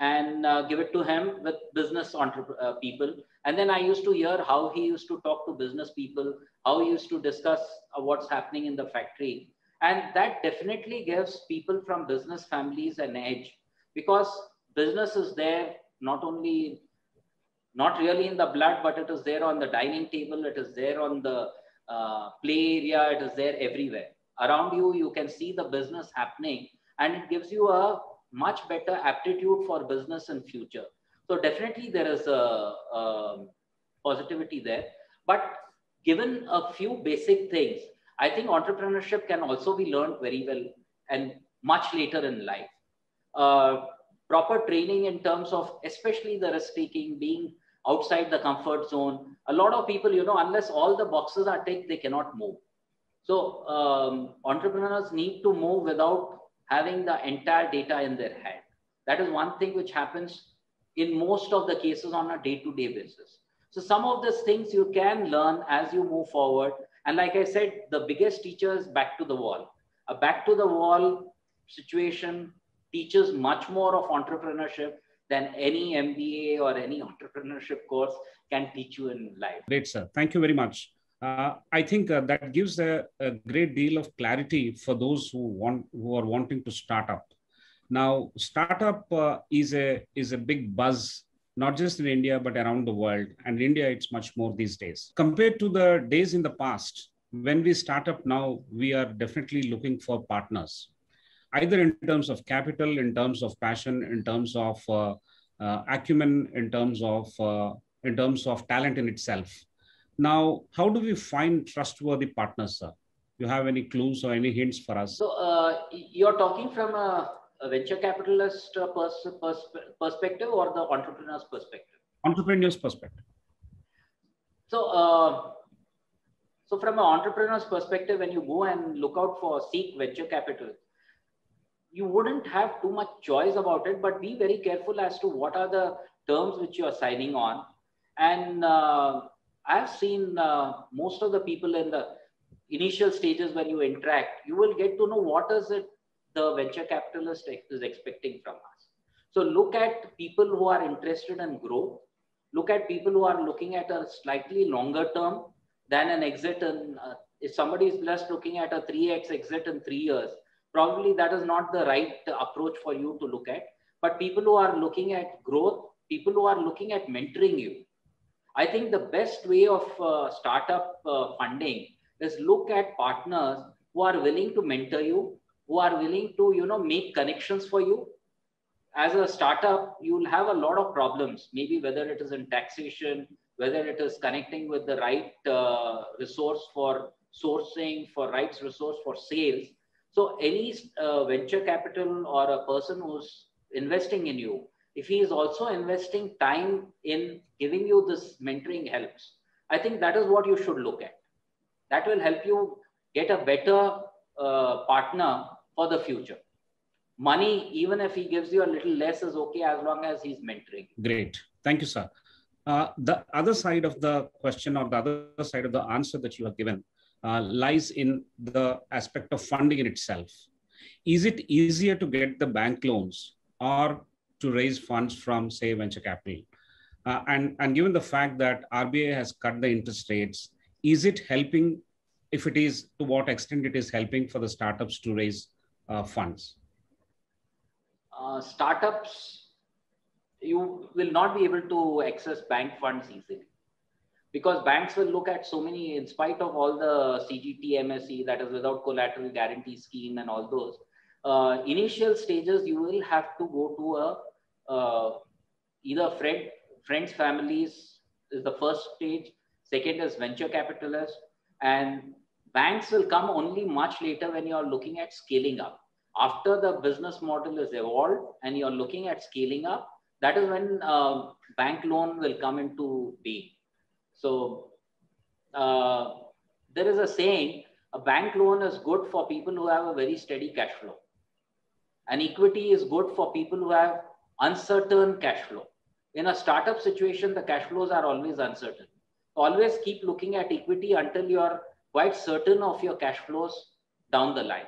[SPEAKER 2] and uh, give it to him with business entre- uh, people and then I used to hear how he used to talk to business people, how he used to discuss uh, what's happening in the factory. And that definitely gives people from business families an edge because business is there not only not really in the blood, but it is there on the dining table, it is there on the uh, play area, it is there everywhere. Around you, you can see the business happening, and it gives you a much better aptitude for business in future. So definitely there is a, a positivity there. But given a few basic things, I think entrepreneurship can also be learned very well and much later in life. Uh, proper training in terms of especially the risk taking, being outside the comfort zone. A lot of people, you know, unless all the boxes are ticked, they cannot move. So um, entrepreneurs need to move without having the entire data in their head. That is one thing which happens in most of the cases on a day-to-day basis. So some of these things you can learn as you move forward. And like I said, the biggest teacher is back to the wall. A back to the wall situation teaches much more of entrepreneurship than any MBA or any entrepreneurship course can teach you in life.
[SPEAKER 1] Great, sir. Thank you very much. Uh, I think uh, that gives a, a, great deal of clarity for those who want who are wanting to start up. Now, startup uh, is a is a big buzz, not just in India but around the world. And in India, it's much more these days compared to the days in the past. When we start up now, we are definitely looking for partners either in terms of capital, in terms of passion, in terms of uh, uh, acumen, in terms of uh, in terms of talent in itself. Now, how do we find trustworthy partners, sir? You have any clues or any hints for us?
[SPEAKER 2] So, uh, you're talking from a, a venture capitalist uh, pers- pers- perspective or the entrepreneur's perspective?
[SPEAKER 1] Entrepreneur's perspective.
[SPEAKER 2] So, uh, so from an entrepreneur's perspective, when you go and look out for seek venture capital, you wouldn't have too much choice about it, but be very careful as to what are the terms which you are signing on. And uh, I've seen uh, most of the people in the initial stages when you interact, you will get to know what is it the venture capitalist is expecting from us. So look at people who are interested in growth. Look at people who are looking at a slightly longer term than an exit. And uh, if somebody is just looking at a 3x exit in three years, probably that is not the right approach for you to look at. But people who are looking at growth, people who are looking at mentoring you, I think the best way of uh, startup uh, funding is look at partners who are willing to mentor you, who are willing to you know make connections for you. As a startup, you'll have a lot of problems. Maybe whether it is in taxation, whether it is connecting with the right uh, resource for sourcing, for rights resource for sales so any uh, venture capital or a person who's investing in you, if he is also investing time in giving you this mentoring helps, I think that is what you should look at. That will help you get a better uh, partner for the future. Money, even if he gives you a little less, is okay as long as he's mentoring.
[SPEAKER 1] Great. Thank you, sir. Uh, the other side of the question or the other side of the answer that you have given uh, lies in the aspect of funding in itself. Is it easier to get the bank loans or to raise funds from, say, venture capital? Uh, and, and given the fact that RBI has cut the interest rates, is it helping? If it is, to what extent it is helping for the startups to raise uh, funds?
[SPEAKER 2] Uh, startups, you will not be able to access bank funds easily because banks will look at so many, in spite of all the CGT MSE, that is without collateral guarantee scheme and all those, uh, initial stages, you will have to go to a uh, either friend, friends, families is the first stage. Second is venture capitalists. And banks will come only much later when you're looking at scaling up. After the business model is evolved and you're looking at scaling up, that is when uh, bank loan will come into being. So uh, there is a saying, a bank loan is good for people who have a very steady cash flow. And equity is good for people who have uncertain cash flow. In a startup situation, the cash flows are always uncertain. Always keep looking at equity until you're quite certain of your cash flows down the line.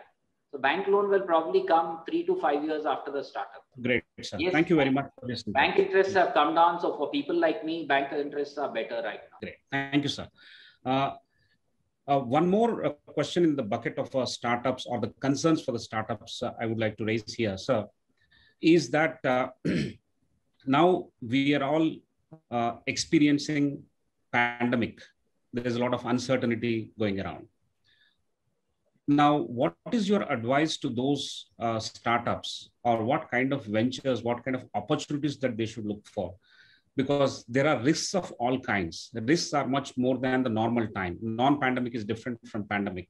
[SPEAKER 2] So bank loan will probably come three to five years after the startup.
[SPEAKER 1] Great, sir. Yes, Thank you very much for this.
[SPEAKER 2] Bank interests have come down. So for people like me, bank interests are better right now.
[SPEAKER 1] Great. Thank you, sir. Uh, uh, one more uh, question in the bucket of uh, startups or the concerns for the startups uh, I would like to raise here, sir. is that uh, (clears throat) now we are all uh, experiencing pandemic. There's a lot of uncertainty going around. Now, what is your advice to those uh, startups or what kind of ventures, what kind of opportunities that they should look for? Because there are risks of all kinds. The risks are much more than the normal time. Non-pandemic is different from pandemic.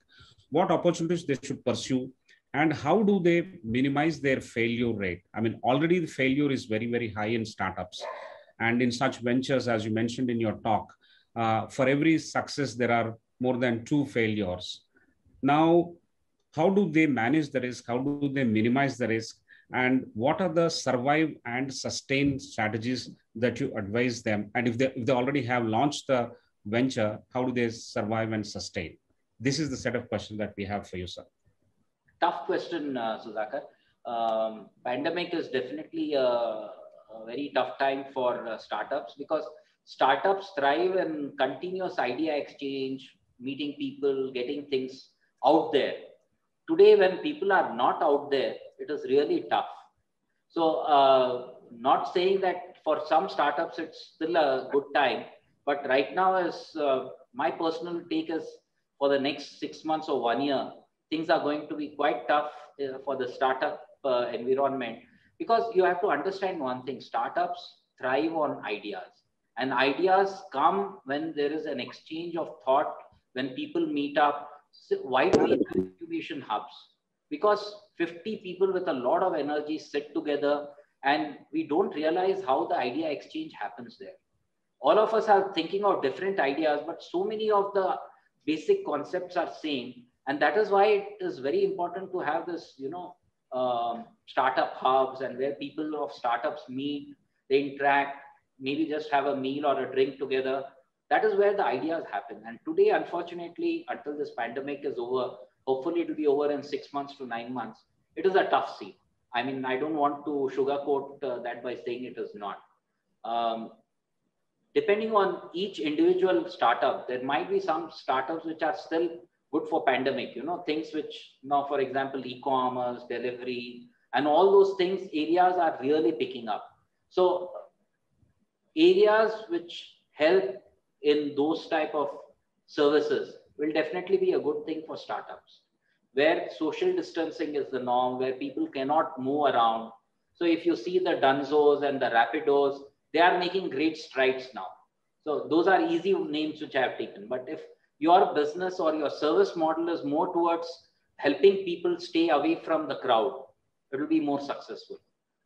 [SPEAKER 1] What opportunities they should pursue and how do they minimize their failure rate? I mean, already the failure is very, very high in startups. And in such ventures, as you mentioned in your talk, uh, for every success, there are more than two failures now, how do they manage the risk? How do they minimize the risk? And what are the survive and sustain strategies that you advise them? And if they, if they already have launched the venture, how do they survive and sustain? This is the set of questions that we have for you, sir.
[SPEAKER 2] Tough question, uh, Sudhakar. Um, pandemic is definitely a, a, very tough time for uh, startups because startups thrive in continuous idea exchange, meeting people, getting things out there. Today, when people are not out there, it is really tough. So, uh, not saying that for some startups it's still a good time, but right now, is uh, my personal take is for the next six months or one year, things are going to be quite tough uh, for the startup uh, environment because you have to understand one thing: startups thrive on ideas, and ideas come when there is an exchange of thought, when people meet up, why do we have incubation hubs? Because 50 people with a lot of energy sit together and we don't realize how the idea exchange happens there. All of us are thinking of different ideas, but so many of the basic concepts are same. And that is why it is very important to have this, you know, um, startup hubs and where people of startups meet, they interact, maybe just have a meal or a drink together that is where the ideas happen. And today, unfortunately, until this pandemic is over, hopefully it will be over in six months to nine months, it is a tough scene. I mean, I don't want to sugarcoat uh, that by saying it is not. Um, depending on each individual startup, there might be some startups which are still good for pandemic, you know, things which now, for example, e-commerce, delivery, and all those things, areas are really picking up. So areas which help in those type of services will definitely be a good thing for startups where social distancing is the norm where people cannot move around. So if you see the dunzos and the rapidos they are making great strides now. So those are easy names which i have taken. But if your business or your service model is more towards helping people stay away from the crowd it will be more successful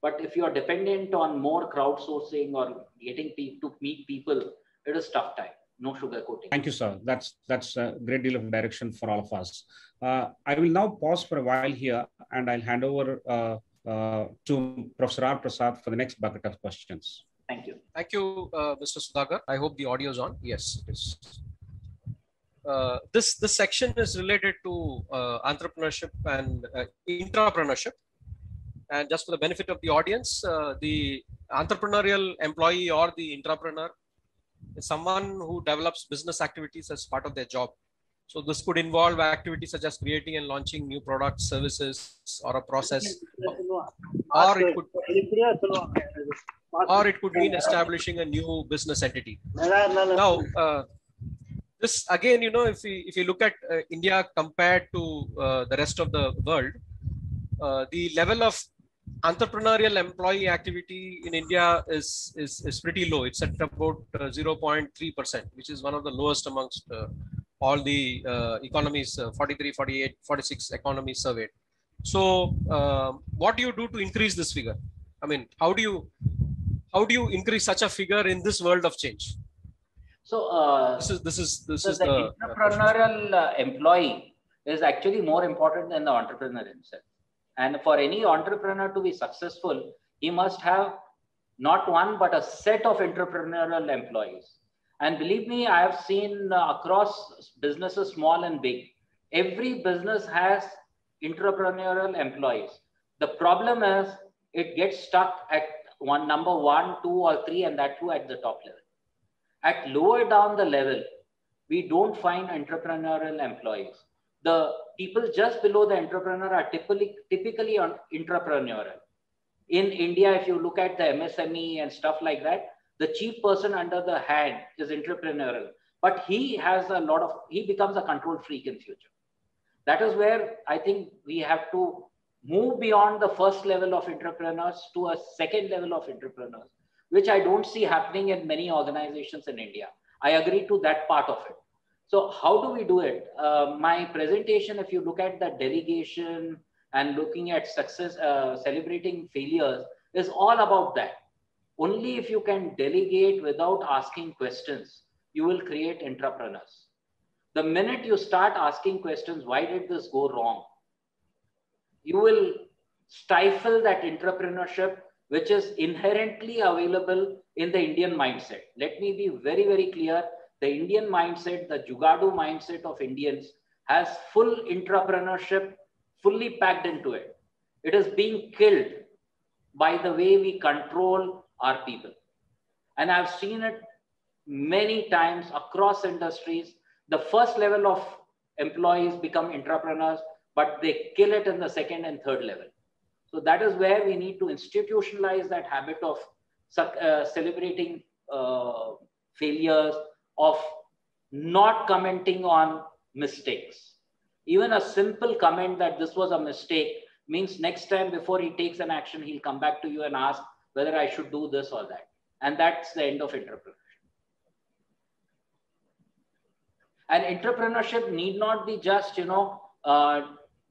[SPEAKER 2] but if you are dependent on more crowdsourcing or getting people to meet people it is tough time. No sugarcoating
[SPEAKER 1] thank you sir. That's that's a great deal of direction for all of us. Uh, i will now pause for a while here and i'll hand over uh, uh, to professor r. Prasad for the next bucket of questions.
[SPEAKER 2] Thank you.
[SPEAKER 3] Thank you uh, mr sudhakar. I hope the audio is on. Yes it is. Uh, this this section is related to uh, entrepreneurship and intrapreneurship and just for the benefit of the audience the entrepreneurial employee or the intrapreneur is someone who develops business activities as part of their job. So this could involve activities such as creating and launching new products, services, or a process, or it could, or it could mean establishing a new business entity. Now, uh, this again, you know, if we if you look at uh, India compared to uh, the rest of the world, uh, the level of entrepreneurial employee activity in India is, is, is pretty low. It's at about uh, 0.3%, which is one of the lowest amongst uh, all the uh, economies, uh, 43, 48, 46 economies surveyed. So um, what do you do to increase this figure? I mean, how do you, how do you increase such a figure in this world of change?
[SPEAKER 2] So uh,
[SPEAKER 3] this is, this is, this
[SPEAKER 2] so
[SPEAKER 3] is
[SPEAKER 2] the,
[SPEAKER 3] the
[SPEAKER 2] entrepreneurial uh, employee is actually more important than the entrepreneur himself. And for any entrepreneur to be successful, he must have not one, but a set of entrepreneurial employees. And believe me, I have seen uh, across businesses, small and big, every business has entrepreneurial employees. The problem is it gets stuck at one number one, two, or three, and that too at the top level. At lower down the level, we don't find entrepreneurial employees the people just below the entrepreneur are typically typically on entrepreneurial in India, if you look at the MSME and stuff like that, the chief person under the hand is entrepreneurial, but he has a lot of, he becomes a control freak in future. That is where I think we have to move beyond the first level of entrepreneurs to a second level of entrepreneurs, which I don't see happening in many organizations in India. I agree to that part of it. So how do we do it? Uh, my presentation, if you look at the delegation and looking at success, uh, celebrating failures, is all about that. Only if you can delegate without asking questions, you will create entrepreneurs. The minute you start asking questions, why did this go wrong? You will stifle that entrepreneurship, which is inherently available in the Indian mindset. Let me be very, very clear the Indian mindset, the Jugadu mindset of Indians has full entrepreneurship fully packed into it. It is being killed by the way we control our people. And I've seen it many times across industries. The first level of employees become entrepreneurs, but they kill it in the second and third level. So that is where we need to institutionalize that habit of uh, celebrating uh, failures, of not commenting on mistakes. Even a simple comment that this was a mistake means next time before he takes an action, he'll come back to you and ask whether I should do this or that. And that's the end of entrepreneurship. And entrepreneurship need not be just, you know, uh,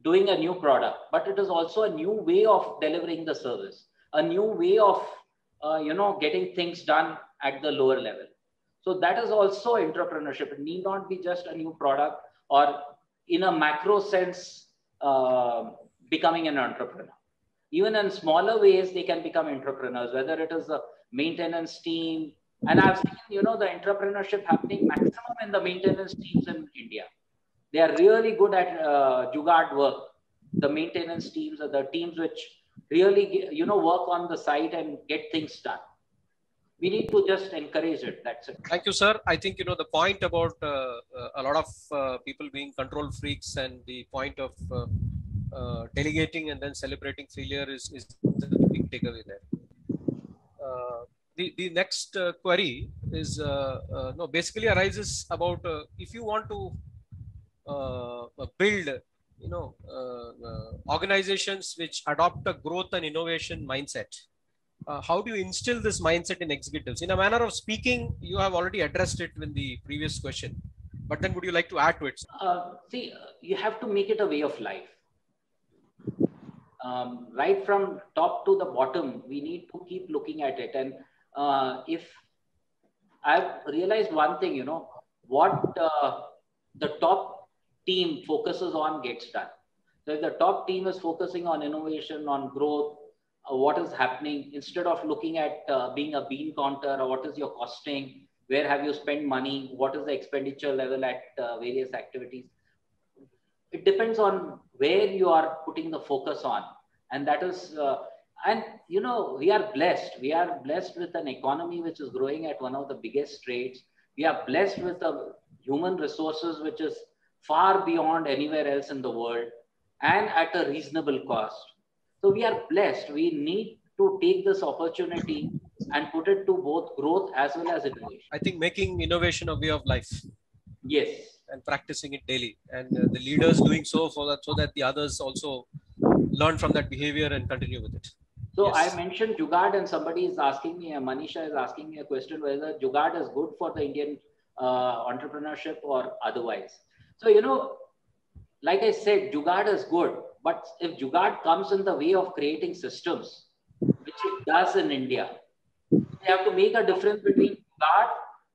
[SPEAKER 2] doing a new product, but it is also a new way of delivering the service, a new way of, uh, you know, getting things done at the lower level. So that is also entrepreneurship. It need not be just a new product or in a macro sense, uh, becoming an entrepreneur. Even in smaller ways, they can become entrepreneurs, whether it is a maintenance team. And I've seen, you know, the entrepreneurship happening maximum in the maintenance teams in India. They are really good at uh, Jugaad work. The maintenance teams are the teams which really, you know, work on the site and get things done we need to just encourage it that's it.
[SPEAKER 3] Thank you sir. I think you know the point about uh, uh, a lot of uh, people being control freaks and the point of uh, uh, delegating and then celebrating failure is, is the big takeaway there. Uh, the, the next query is no basically arises about if you want to build you know organizations which adopt a growth and innovation mindset uh, how do you instill this mindset in executives? In a manner of speaking, you have already addressed it in the previous question, but then would you like to add to it?
[SPEAKER 2] Uh, see, you have to make it a way of life. Um, right from top to the bottom, we need to keep looking at it. And uh, if I've realized one thing, you know, what uh, the top team focuses on gets done. So if the top team is focusing on innovation, on growth, uh, what is happening instead of looking at uh, being a bean counter or what is your costing where have you spent money what is the expenditure level at uh, various activities it depends on where you are putting the focus on. And that is uh, and you know we are blessed. We are blessed with an economy which is growing at one of the biggest rates. We are blessed with a human resources which is far beyond anywhere else in the world and at a reasonable cost so we are blessed. We need to take this opportunity and put it to both growth as well as innovation.
[SPEAKER 3] I think making innovation a way of life.
[SPEAKER 2] Yes.
[SPEAKER 3] And practicing it daily, and uh, the leaders doing so for that, so that the others also learn from that behavior and continue with it.
[SPEAKER 2] So yes. I mentioned Jugaad, and somebody is asking me, uh, Manisha is asking me a question whether Jugaad is good for the Indian uh, entrepreneurship or otherwise. So you know, like I said, Jugaad is good, but if Jugaad comes in the way of creating systems, which it does in India, we have to make a difference between Jugaad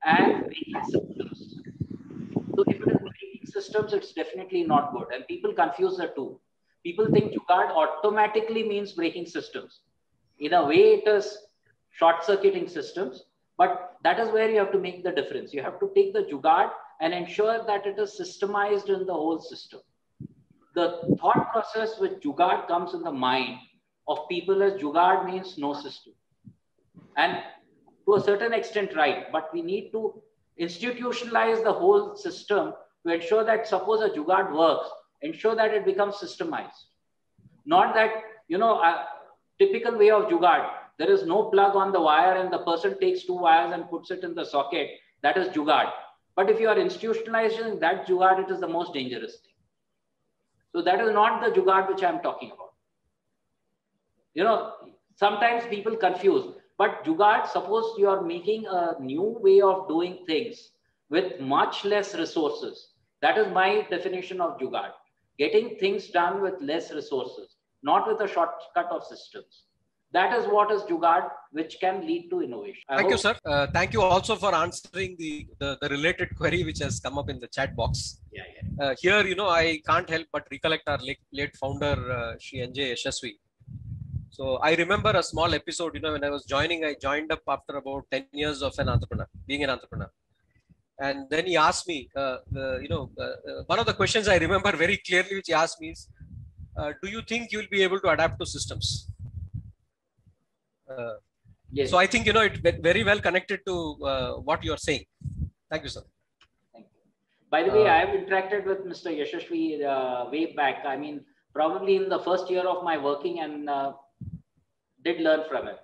[SPEAKER 2] and breaking systems. So if it is breaking systems, it's definitely not good. And people confuse the two. People think Jugaad automatically means breaking systems. In a way, it is short-circuiting systems, but that is where you have to make the difference. You have to take the Jugaad and ensure that it is systemized in the whole system the thought process with Jugaad comes in the mind of people as Jugaad means no system. And to a certain extent, right. But we need to institutionalize the whole system to ensure that suppose a Jugaad works, ensure that it becomes systemized. Not that, you know, uh, typical way of jugaad. There is no plug on the wire and the person takes two wires and puts it in the socket. That is jugaad. But if you are institutionalizing that jugaad, it is the most dangerous thing. So that is not the jugaad which I'm talking about. You know, sometimes people confuse, but jugaad, suppose you are making a new way of doing things with much less resources. That is my definition of jugaad. Getting things done with less resources, not with a shortcut of systems. That is what is jugaad, which can lead to innovation.
[SPEAKER 3] I thank hope... you, sir. Uh, thank you also for answering the, the, the related query which has come up in the chat box.
[SPEAKER 2] Yeah, yeah.
[SPEAKER 3] Uh, here, you know, I can't help but recollect our late, late founder, uh, Shri N.J. Yashaswi. So I remember a small episode, you know, when I was joining, I joined up after about 10 years of an entrepreneur, being an entrepreneur. And then he asked me, uh, the, you know, uh, uh, one of the questions I remember very clearly, which he asked me is, uh, do you think you'll be able to adapt to systems? Uh, yes. So I think, you know, it very well connected to uh, what you're saying. Thank you, sir.
[SPEAKER 2] Thank you. By the way, I have interacted with Mr. Yashaswi way back. I mean, probably in the first year of my working and did learn from him.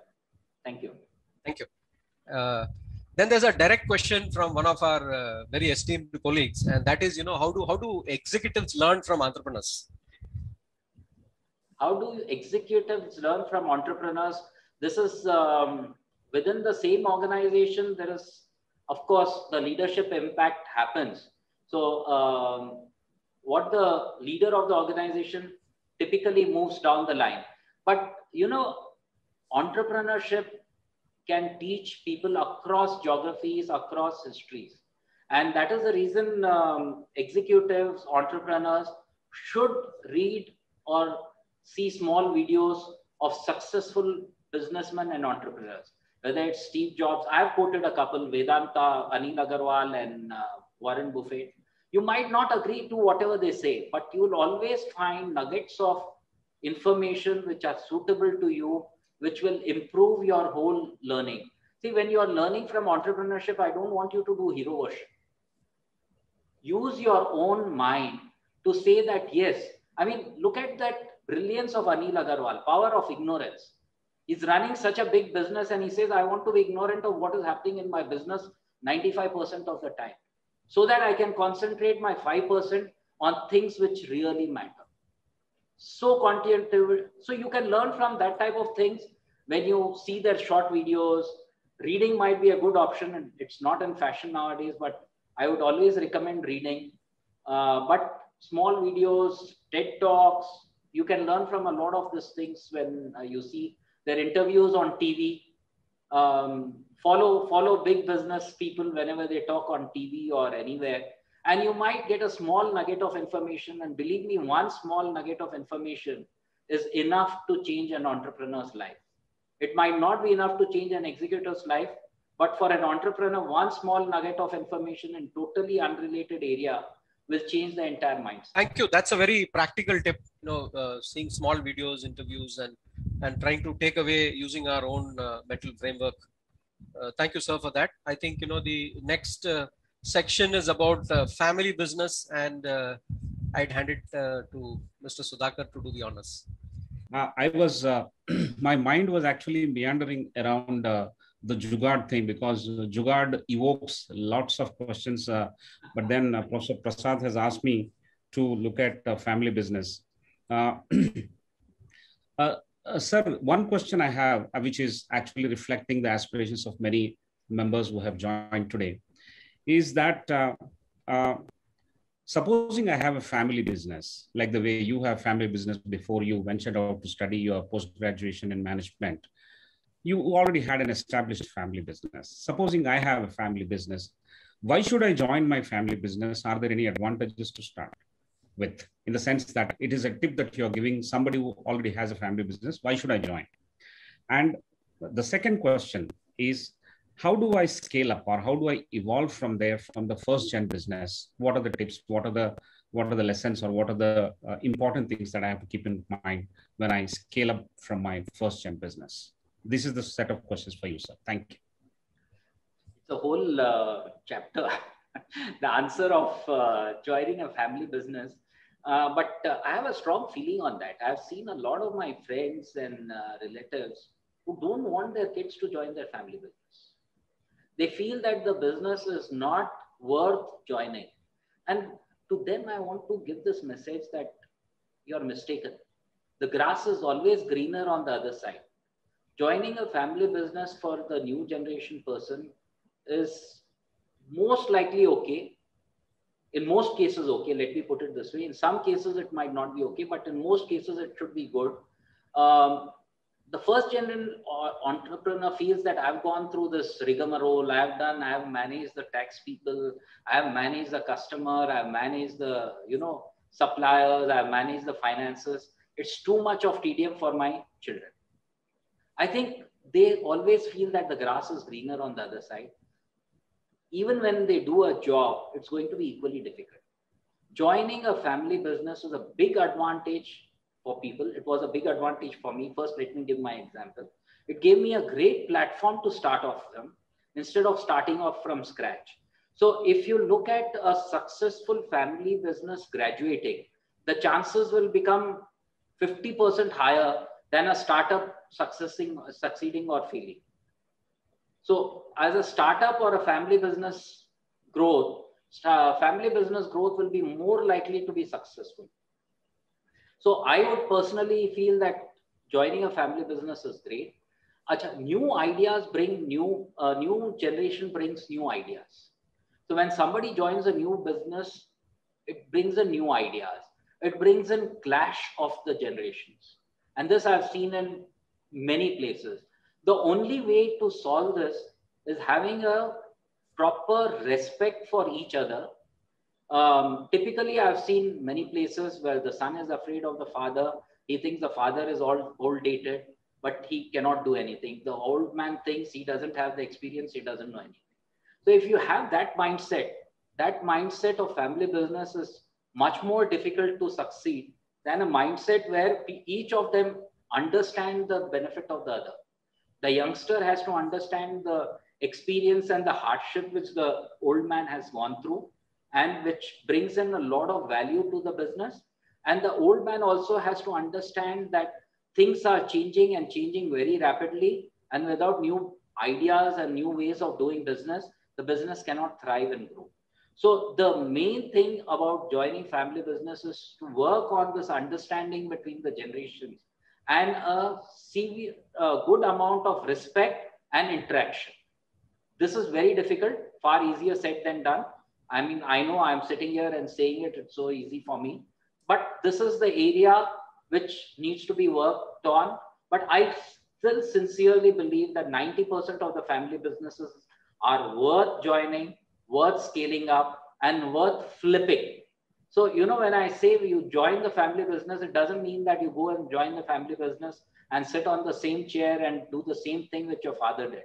[SPEAKER 2] Thank you.
[SPEAKER 3] Thank you. Then there's a direct question from one of our uh, very esteemed colleagues, and that is, you know, how do how do executives learn from entrepreneurs?
[SPEAKER 2] How do executives learn from entrepreneurs? This is um, within the same organization. There is, of course, the leadership impact happens. So, um, what the leader of the organization typically moves down the line, but you know, entrepreneurship can teach people across geographies, across histories. And that is the reason um, executives, entrepreneurs should read or see small videos of successful businessmen and entrepreneurs. Whether it's Steve Jobs, I've quoted a couple, Vedanta, Anil Agarwal, and uh, Warren Buffett. You might not agree to whatever they say, but you'll always find nuggets of information which are suitable to you which will improve your whole learning. See, when you are learning from entrepreneurship, I don't want you to do hero worship. Use your own mind to say that, yes, I mean, look at that brilliance of Anil Agarwal, power of ignorance. He's running such a big business and he says, I want to be ignorant of what is happening in my business 95% of the time so that I can concentrate my 5% on things which really matter. So content so you can learn from that type of things when you see their short videos. Reading might be a good option and it's not in fashion nowadays but i would always recommend reading. Uh, but small videos ted talks you can learn from a lot of these things when uh, you see their interviews on tv um, follow follow big business people whenever they talk on tv or anywhere. And you might get a small nugget of information. And believe me one small nugget of information is enough to change an entrepreneur's life. It might not be enough to change an executive's life but for an entrepreneur one small nugget of information in totally unrelated area will change the entire mindset
[SPEAKER 3] thank you that's a very practical tip you know uh, seeing small videos interviews and and trying to take away using our own uh, mental framework uh, thank you sir for that i think you know the next uh, section is about uh, family business, and uh, I'd hand it uh, to Mr. Sudhakar to do the honors.
[SPEAKER 1] Uh, I was, uh, (clears throat) my mind was actually meandering around uh, the Jugaad thing because Jugaad evokes lots of questions. Uh, but then uh, Professor Prasad has asked me to look at uh, family business. (clears throat) sir, one question I have, which is actually reflecting the aspirations of many members who have joined today is that uh, uh, supposing I have a family business, like the way you have family business before you ventured out to study your post graduation in management, you already had an established family business. Supposing I have a family business, why should I join my family business? Are there any advantages to start with? In the sense that it is a tip that you're giving somebody who already has a family business, why should I join? And the second question is how do I scale up or how do I evolve from there from the first gen business? What are the tips? What are the what are the lessons or what are the uh, important things that I have to keep in mind when I scale up from my first gen business? This is the set of questions for you, sir. Thank you.
[SPEAKER 2] It's a whole uh, chapter. (laughs) the answer of uh, joining a family business. Uh, but uh, I have a strong feeling on that. I've seen a lot of my friends and uh, relatives who don't want their kids to join their family business. They feel that the business is not worth joining. And to them, I want to give this message that you're mistaken. The grass is always greener on the other side. Joining a family business for the new generation person is most likely okay. In most cases, okay, let me put it this way. In some cases, it might not be okay, but in most cases, it should be good. Um, the first generation entrepreneur feels that I've gone through this rigmarole. I've done, I've managed the tax people, I've managed the customer, I've managed the, you know, suppliers, I've managed the finances. It's too much of tedium for my children. I think they always feel that the grass is greener on the other side. Even when they do a job, it's going to be equally difficult. Joining a family business is a big advantage for people. It was a big advantage for me. First, let me give my example. It gave me a great platform to start off from instead of starting off from scratch. So if you look at a successful family business graduating, the chances will become 50% higher than a startup succeeding, succeeding or failing. So as a startup or a family business growth, family business growth will be more likely to be successful. So I would personally feel that joining a family business is great. Achha, new ideas bring new, uh, new generation brings new ideas. So when somebody joins a new business, it brings in new ideas. It brings in clash of the generations. And this I've seen in many places. The only way to solve this is having a proper respect for each other um, typically, I've seen many places where the son is afraid of the father. He thinks the father is all old dated, but he cannot do anything. The old man thinks he doesn't have the experience, he doesn't know anything. So if you have that mindset, that mindset of family business is much more difficult to succeed than a mindset where each of them understand the benefit of the other. The youngster has to understand the experience and the hardship which the old man has gone through and which brings in a lot of value to the business. And the old man also has to understand that things are changing and changing very rapidly. And without new ideas and new ways of doing business, the business cannot thrive and grow. So the main thing about joining family business is to work on this understanding between the generations and a, a good amount of respect and interaction. This is very difficult, far easier said than done. I mean, I know I'm sitting here and saying it, it's so easy for me, but this is the area which needs to be worked on. But I still sincerely believe that 90% of the family businesses are worth joining, worth scaling up, and worth flipping. So, you know, when I say you join the family business, it doesn't mean that you go and join the family business and sit on the same chair and do the same thing that your father did.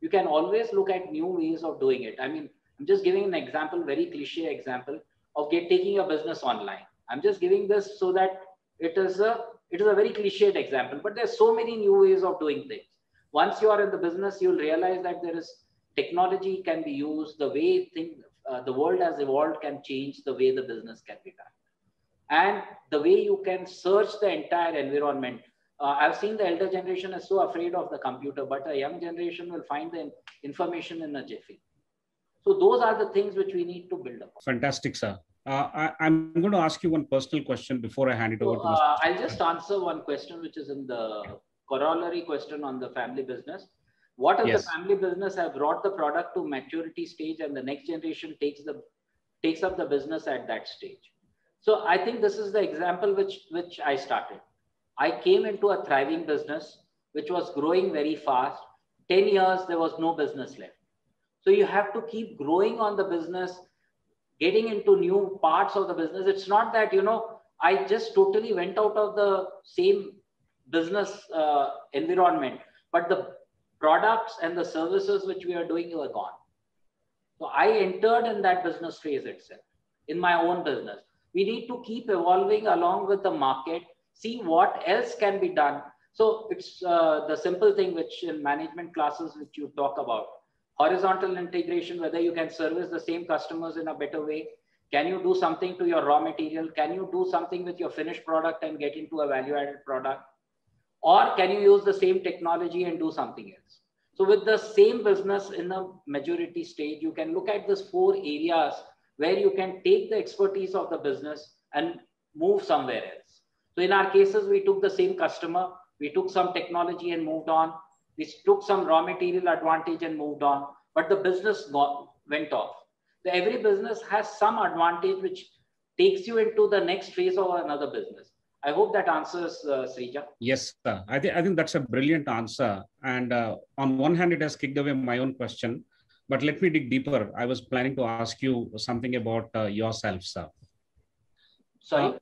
[SPEAKER 2] You can always look at new ways of doing it. I mean, I'm just giving an example, very cliche example of get, taking a business online. I'm just giving this so that it is a it is a very cliched example, but there's so many new ways of doing things. Once you are in the business, you'll realize that there is technology can be used. The way thing, uh, the world has evolved can change the way the business can be done, and the way you can search the entire environment. Uh, I've seen the elder generation is so afraid of the computer, but a young generation will find the information in a jiffy. So those are the things which we need to build up.
[SPEAKER 1] Fantastic, sir. Uh, I, am going to ask you one personal question before I hand it
[SPEAKER 2] so,
[SPEAKER 1] over to
[SPEAKER 2] uh, I'll just answer one question, which is in the corollary question on the family business. What if yes. the family business have brought the product to maturity stage and the next generation takes the takes up the business at that stage? So I think this is the example which which I started. I came into a thriving business which was growing very fast. 10 years, there was no business left. So you have to keep growing on the business, getting into new parts of the business. It's not that, you know, I just totally went out of the same business uh, environment, but the products and the services which we are doing were gone. So I entered in that business phase itself, in my own business. We need to keep evolving along with the market, see what else can be done. So it's uh, the simple thing which in management classes which you talk about horizontal integration, whether you can service the same customers in a better way. Can you do something to your raw material? Can you do something with your finished product and get into a value added product? Or can you use the same technology and do something else? So with the same business in the majority stage, you can look at these four areas where you can take the expertise of the business and move somewhere else. So in our cases, we took the same customer, we took some technology and moved on. We took some raw material advantage and moved on, but the business got, went off. So every business has some advantage which takes you into the next phase of another business. I hope that answers uh, Srija.
[SPEAKER 1] Yes, sir. I, th- I think that's a brilliant answer. And uh, on one hand, it has kicked away my own question. But let me dig deeper. I was planning to ask you something about uh, yourself, sir.
[SPEAKER 2] Sorry.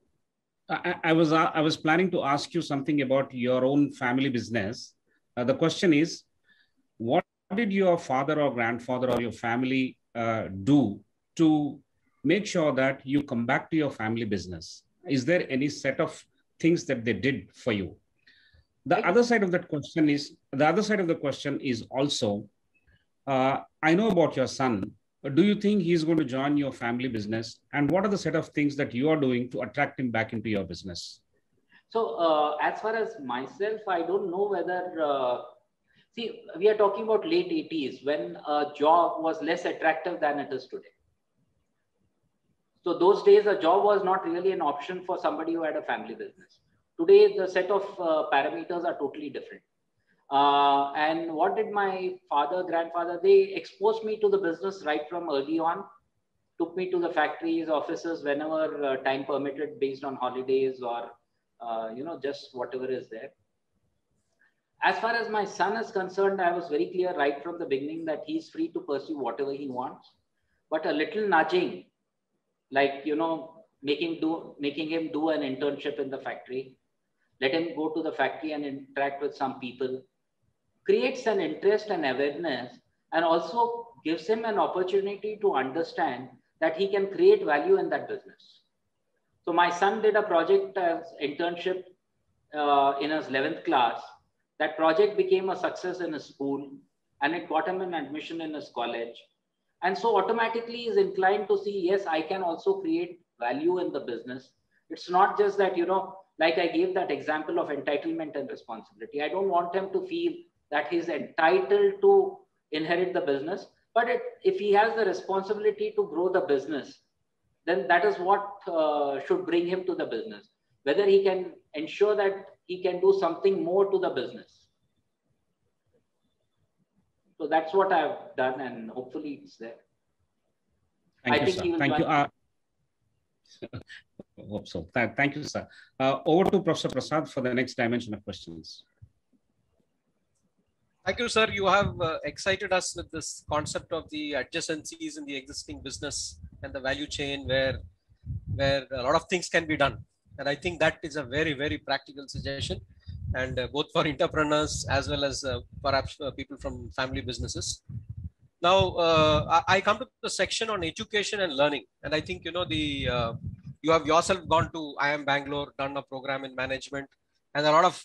[SPEAKER 1] Uh, I, I, was uh, I was planning to ask you something about your own family business. Uh, the question is, what did your father or grandfather or your family uh, do to make sure that you come back to your family business? Is there any set of things that they did for you? The other side of that question is the other side of the question is also uh, I know about your son. Do you think he's going to join your family business? And what are the set of things that you are doing to attract him back into your business?
[SPEAKER 2] So, uh, as far as myself, I don't know whether uh, See, we are talking about late 80s when a job was less attractive than it is today. So those days, a job was not really an option for somebody who had a family business. Today, the set of uh, parameters are totally different. Uh, and what did my father, grandfather, they exposed me to the business right from early on, took me to the factories, offices, whenever uh, time permitted based on holidays or, uh, you know, just whatever is there as far as my son is concerned, I was very clear right from the beginning that he's free to pursue whatever he wants. But a little nudging, like you know, making do making him do an internship in the factory, let him go to the factory and interact with some people, creates an interest and awareness, and also gives him an opportunity to understand that he can create value in that business. So my son did a project as internship uh, in his 11th class that project became a success in his school and it got him an admission in his college. And so automatically is inclined to see, yes, I can also create value in the business. It's not just that, you know, like I gave that example of entitlement and responsibility. I don't want him to feel that he's entitled to inherit the business. But it, if he has the responsibility to grow the business, then that is what uh, should bring him to the business. Whether he can ensure that he can do something more to the business. So that's what I've done, and hopefully it's there.
[SPEAKER 1] Thank I you, sir. Thank you. Uh, (laughs) hope so. Thank you, sir. Uh, over to Professor Prasad for the next dimension of questions.
[SPEAKER 3] Thank you, sir. You have uh, excited us with this concept of the adjacencies in the existing business and the value chain where, where a lot of things can be done. And I think that is a very, very practical suggestion. And uh, both for entrepreneurs as well as uh, perhaps uh, people from family businesses. Now, I come to the section on education and learning. And I think, you know, the you have yourself gone to IIM Bangalore, done a program in management, and a lot of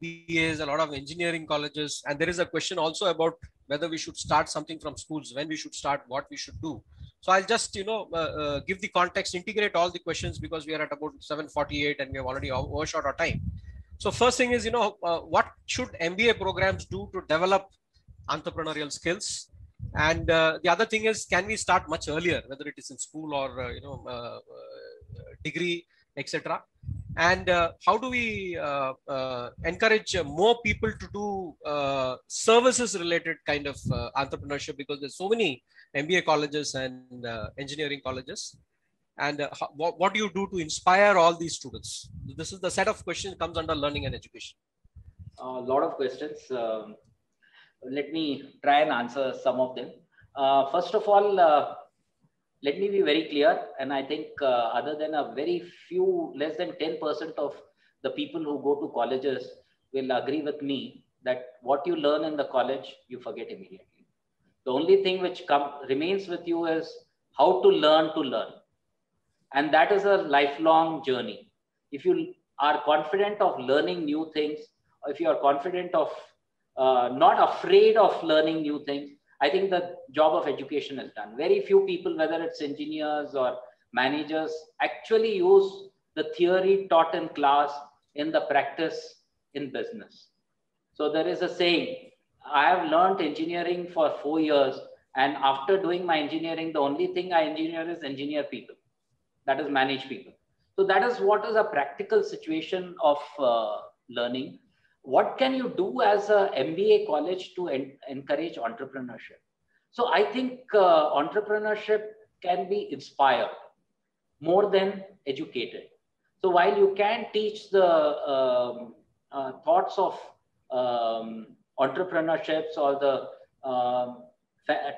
[SPEAKER 3] BAs, a lot of engineering colleges. And there is a question also about whether we should start something from schools, when we should start, what we should do. So I'll just, you know, uh, uh, give the context, integrate all the questions because we are at about 748 and we have already overshot our time. So first thing is, you know, uh, what should MBA programs do to develop entrepreneurial skills? And uh, the other thing is, can we start much earlier, whether it is in school or, uh, you know, uh, degree, etc and uh, how do we uh, uh, encourage more people to do uh, services related kind of uh, entrepreneurship? Because there's so many mba colleges and uh, engineering colleges and how, what, what, do you do to inspire all these students this is the set of questions comes under learning and education
[SPEAKER 2] a lot of questions um, let me try and answer some of them first of all let me be very clear, and I think uh, other than a very few, less than 10% of the people who go to colleges will agree with me that what you learn in the college, you forget immediately. The only thing which come, remains with you is how to learn to learn. And that is a lifelong journey. If you are confident of learning new things, if you are confident of uh, not afraid of learning new things, I think the job of education is done. Very few people, whether it's engineers or managers, actually use the theory taught in class in the practice in business. So there is a saying, I have learned engineering for four years. And after doing my engineering, the only thing I engineer is engineer people. That is manage people. So that is what is a practical situation of uh, learning. What can you do as a MBA college to en encourage entrepreneurship? So I think uh, entrepreneurship can be inspired more than educated. So while you can teach the um, uh, thoughts of um, entrepreneurships or the um,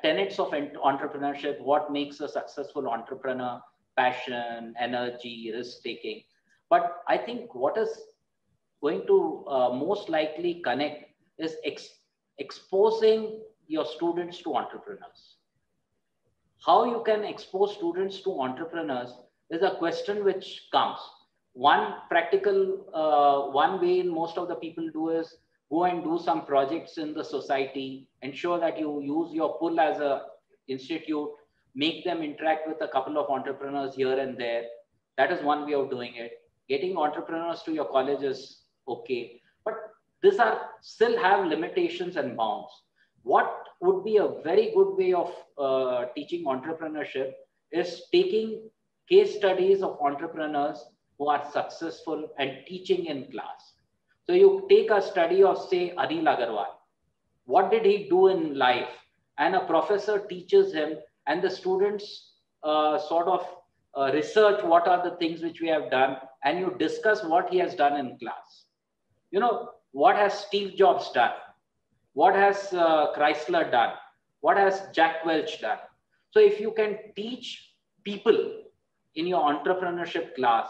[SPEAKER 2] tenets of entrepreneurship, what makes a successful entrepreneur, passion, energy, risk taking. But I think what is going to uh, most likely connect is ex exposing your students to entrepreneurs. How you can expose students to entrepreneurs is a question which comes. One practical, uh, one way most of the people do is go and do some projects in the society, ensure that you use your pull as a institute, make them interact with a couple of entrepreneurs here and there. That is one way of doing it. Getting entrepreneurs to your college is okay, but these are still have limitations and bounds. What would be a very good way of uh, teaching entrepreneurship is taking case studies of entrepreneurs who are successful and teaching in class. So you take a study of, say, Anil Agarwal. What did he do in life? And a professor teaches him, and the students uh, sort of uh, research what are the things which we have done, and you discuss what he has done in class. You know, what has Steve Jobs done? What has uh, Chrysler done? What has Jack Welch done? So if you can teach people in your entrepreneurship class,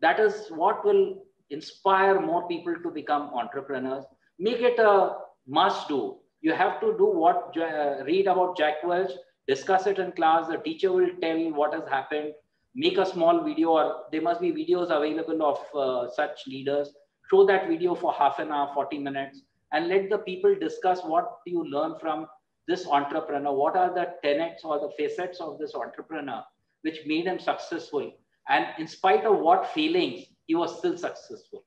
[SPEAKER 2] that is what will inspire more people to become entrepreneurs. Make it a must do. You have to do what, uh, read about Jack Welch, discuss it in class. The teacher will tell what has happened. Make a small video, or there must be videos available of uh, such leaders. Show that video for half an hour, 40 minutes, and let the people discuss what you learn from this entrepreneur. What are the tenets or the facets of this entrepreneur which made him successful? And in spite of what feelings, he was still successful.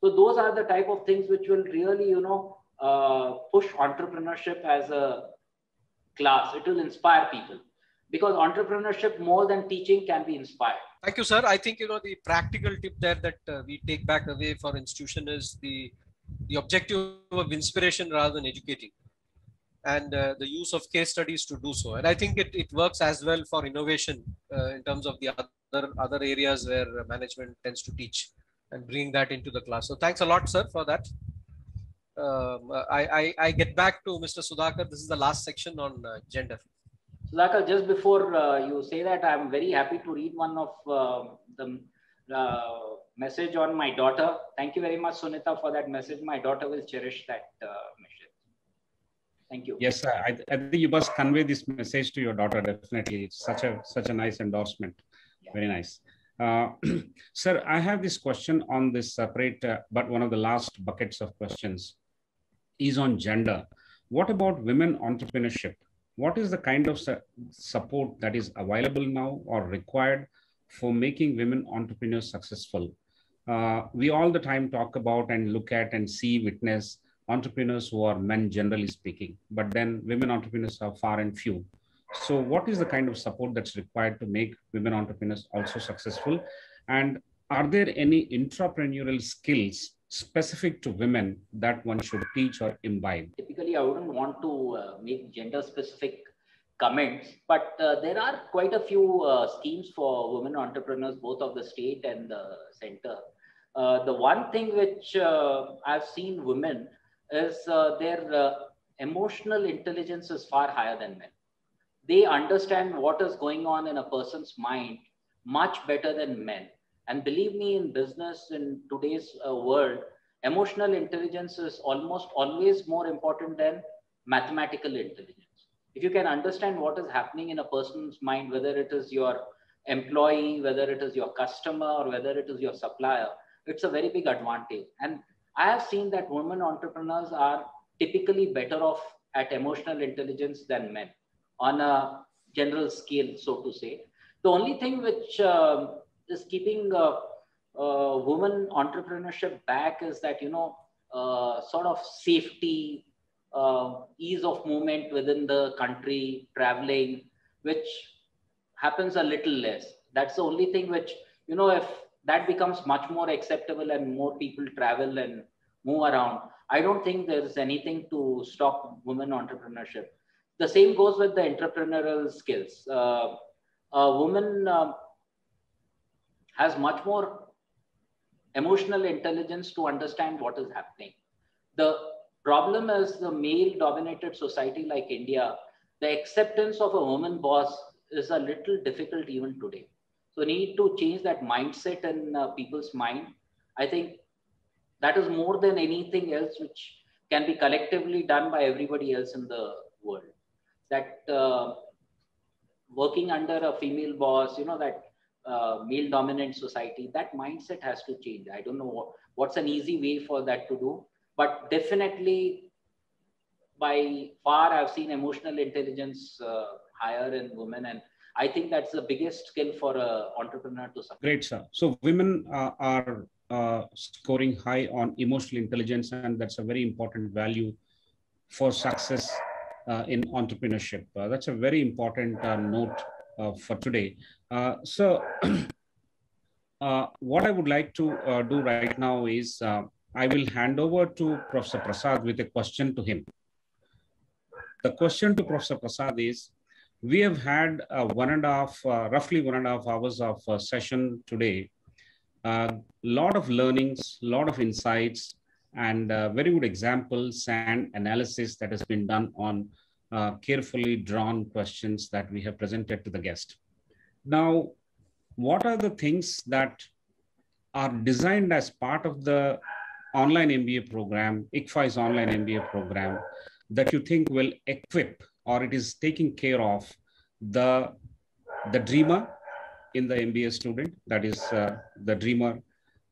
[SPEAKER 2] So those are the type of things which will really, you know, uh, push entrepreneurship as a class. It will inspire people because entrepreneurship more than teaching can be inspired.
[SPEAKER 3] Thank you, sir. I think you know the practical tip there that uh, we take back away for institution is the the objective of inspiration rather than educating, and uh, the use of case studies to do so. And I think it, it works as well for innovation uh, in terms of the other other areas where management tends to teach and bring that into the class. So thanks a lot, sir, for that. Um, I, I, I, get back to Mr. Sudhakar. This is the last section on uh, gender.
[SPEAKER 2] Sudhakar, just before uh, you say that, I'm very happy to read one of uh, the uh, message on my daughter. Thank you very much, Sunita, for that message. My daughter will cherish that uh, message. Thank you.
[SPEAKER 1] Yes, I, I think you must convey this message to your daughter. Definitely, it's such a such a nice endorsement. Very nice. Uh, (clears throat) sir, I have this question on this separate, uh, but one of the last buckets of questions is on gender. What about women entrepreneurship? What is the kind of su support that is available now or required for making women entrepreneurs successful? Uh, we all the time talk about and look at and see, witness entrepreneurs who are men, generally speaking, but then women entrepreneurs are far and few. So, what is the kind of support that's required to make women entrepreneurs also successful? And are there any entrepreneurial skills specific to women that one should teach or imbibe?
[SPEAKER 2] Typically, I wouldn't want to uh, make gender specific comments, but uh, there are quite a few uh, schemes for women entrepreneurs, both of the state and the center. Uh, the one thing which uh, I've seen women is uh, their emotional intelligence is far higher than men they understand what is going on in a person's mind much better than men. And believe me, in business, in today's uh, world, emotional intelligence is almost always more important than mathematical intelligence. If you can understand what is happening in a person's mind, whether it is your employee, whether it is your customer, or whether it is your supplier, it's a very big advantage. And I have seen that women entrepreneurs are typically better off at emotional intelligence than men on a general scale, so to say. The only thing which uh, is keeping uh, uh, women entrepreneurship back is that, you know, uh, sort of safety, uh, ease of movement within the country, traveling, which happens a little less. That's the only thing which, you know, if that becomes much more acceptable and more people travel and move around, I don't think there's anything to stop women entrepreneurship. The same goes with the entrepreneurial skills. Uh, a woman uh, has much more emotional intelligence to understand what is happening. The problem is the male dominated society like India, the acceptance of a woman boss is a little difficult even today. So, need to change that mindset in uh, people's mind. I think that is more than anything else which can be collectively done by everybody else in the world. That uh, working under a female boss, you know, that uh, male dominant society, that mindset has to change. I don't know what, what's an easy way for that to do, but definitely by far I've seen emotional intelligence uh, higher in women and I think that's the biggest skill for an entrepreneur to succeed.
[SPEAKER 1] Great, sir. So women uh, are uh, scoring high on emotional intelligence, and that's a very important value for success uh, in entrepreneurship. Uh, that's a very important uh, note Uh, for today. Uh, so, (clears throat) uh, what I would like to do right now is I will hand over to Professor Prasad with a question to him. The question to Professor Prasad is we have had one and a half, roughly one and a half hours of session today a uh, lot of learnings, a lot of insights, and uh, very good examples and analysis that has been done on uh, carefully drawn questions that we have presented to the guest. Now, what are the things that are designed as part of the online MBA program, ICFAI's online MBA program, that you think will equip or it is taking care of the, the dreamer in the MBA student, that is uh, the dreamer.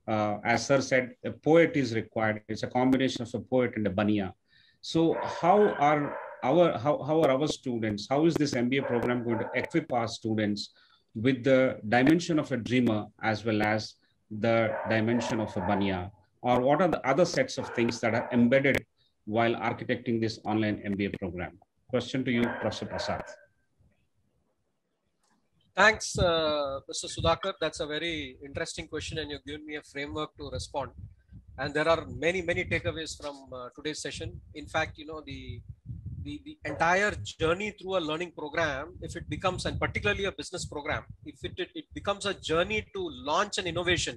[SPEAKER 1] Uh, as sir said, a poet is required. It's a combination of a poet and a bania. So how are our how, how are our students? How is this MBA program going to equip our students with the dimension of a dreamer as well as the dimension of a bania? Or what are the other sets of things that are embedded while architecting this online MBA program? Question to you, Professor Prasad.
[SPEAKER 3] Thanks, uh, Mr. Sudhakar. That's a very interesting question, and you've given me a framework to respond. And there are many, many takeaways from uh, today's session. In fact, you know, the, the the entire journey through a learning program, if it becomes, and particularly a business program, if it, it, it becomes a journey to launch an innovation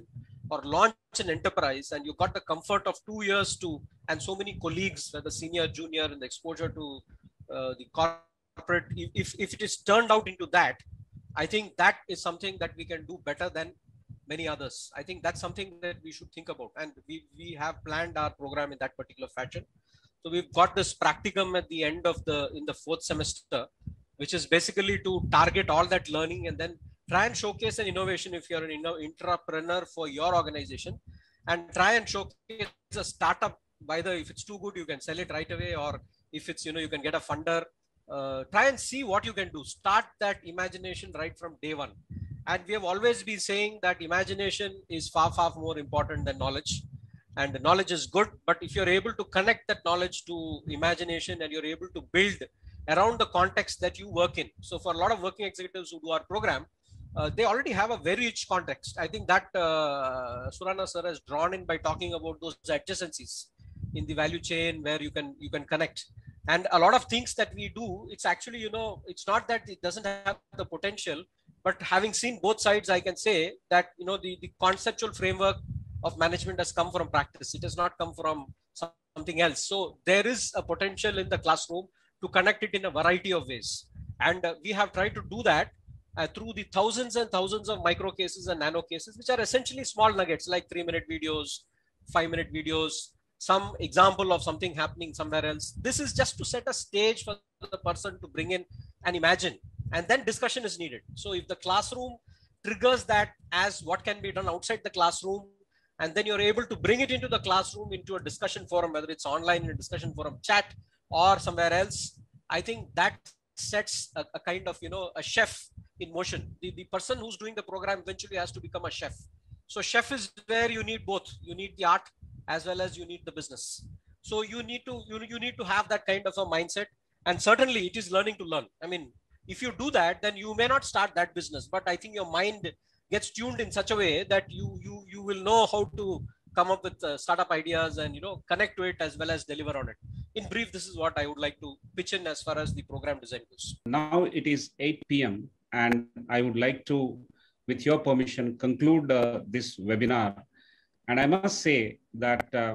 [SPEAKER 3] or launch an enterprise, and you got the comfort of two years to, and so many colleagues, whether senior, junior, and the exposure to uh, the corporate, if, if it is turned out into that, I think that is something that we can do better than many others. I think that's something that we should think about. And we, we have planned our program in that particular fashion. So we've got this practicum at the end of the, in the fourth semester, which is basically to target all that learning and then try and showcase an innovation if you're an entrepreneur for your organization and try and showcase a startup by the, if it's too good, you can sell it right away. Or if it's, you know, you can get a funder uh, try and see what you can do. Start that imagination right from day one. And we have always been saying that imagination is far, far more important than knowledge. And the knowledge is good, but if you're able to connect that knowledge to imagination and you're able to build around the context that you work in. So for a lot of working executives who do our program, uh, they already have a very rich context. I think that uh, Surana sir has drawn in by talking about those adjacencies in the value chain where you can you can connect and a lot of things that we do it's actually you know it's not that it doesn't have the potential but having seen both sides i can say that you know the, the conceptual framework of management has come from practice it has not come from something else so there is a potential in the classroom to connect it in a variety of ways and uh, we have tried to do that uh, through the thousands and thousands of micro cases and nano cases which are essentially small nuggets like 3 minute videos 5 minute videos some example of something happening somewhere else. This is just to set a stage for the person to bring in and imagine, and then discussion is needed. So if the classroom triggers that as what can be done outside the classroom, and then you're able to bring it into the classroom into a discussion forum, whether it's online in a discussion forum chat or somewhere else. I think that sets a, a, kind of you know a chef in motion. The, the person who's doing the program eventually has to become a chef. So chef is where you need both. You need the art as well as you need the business. So you need to you, you need to have that kind of a mindset. And certainly it is learning to learn. I mean if you do that then you may not start that business. But i think your mind gets tuned in such a way that you you you will know how to come up with uh, startup ideas and you know connect to it as well as deliver on it. In brief this is what i would like to pitch in as far as the program design goes.
[SPEAKER 1] Now it is 8 p.m and i would like to with your permission conclude uh, this webinar. And i must say that uh,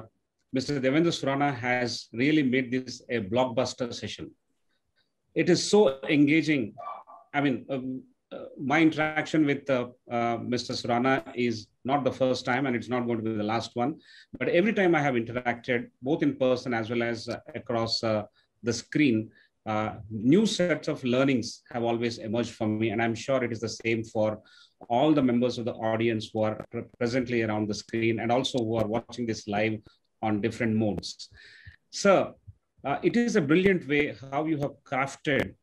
[SPEAKER 1] mr devendra surana has really made this a blockbuster session. It is so engaging. I mean um, my interaction with uh, uh, Mr. Surana is not the first time and it's not going to be the last one. But every time I have interacted, both in person as well as across the screen, uh, new sets of learnings have always emerged for me. And I'm sure it is the same for all the members of the audience who are presently around the screen and also who are watching this live on different modes. So uh, it is a brilliant way how you have crafted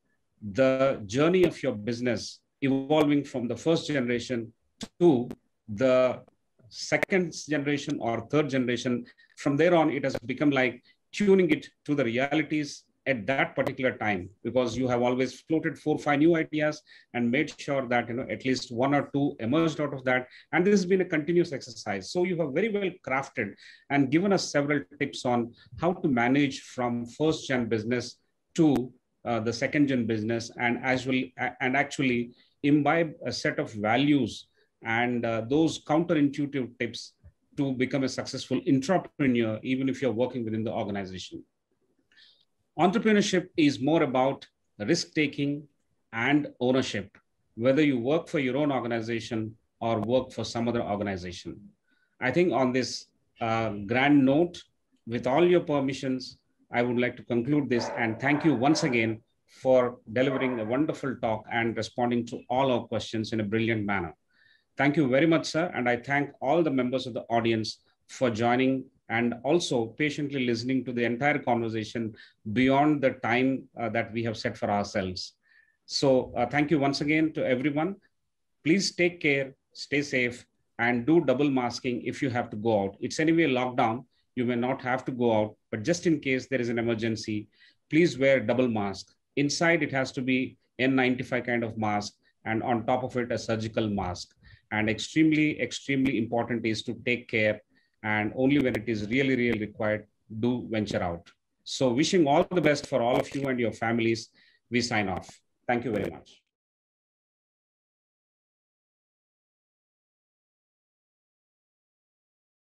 [SPEAKER 1] the journey of your business evolving from the first generation to the second generation or third generation. From there on, it has become like tuning it to the realities at that particular time because you have always floated four five new ideas and made sure that you know at least one or two emerged out of that and this has been a continuous exercise so you have very well crafted and given us several tips on how to manage from first gen business to uh, the second gen business and as well and actually imbibe a set of values and uh, those counterintuitive tips to become a successful entrepreneur, even if you're working within the organization. Entrepreneurship is more about risk taking and ownership, whether you work for your own organization or work for some other organization. I think on this uh, grand note, with all your permissions, I would like to conclude this and thank you once again for delivering a wonderful talk and responding to all our questions in a brilliant manner. Thank you very much, sir. And I thank all the members of the audience for joining and also patiently listening to the entire conversation beyond the time uh, that we have set for ourselves. So uh, thank you once again to everyone. Please take care, stay safe, and do double masking if you have to go out. It's anyway lockdown. You may not have to go out, but just in case there is an emergency, please wear double mask. Inside, it has to be N95 kind of mask, and on top of it, a surgical mask. And extremely, extremely important is to take care, and only when it is really, really required, do venture out. So, wishing all the best for all of you and your families. We sign off. Thank you very much.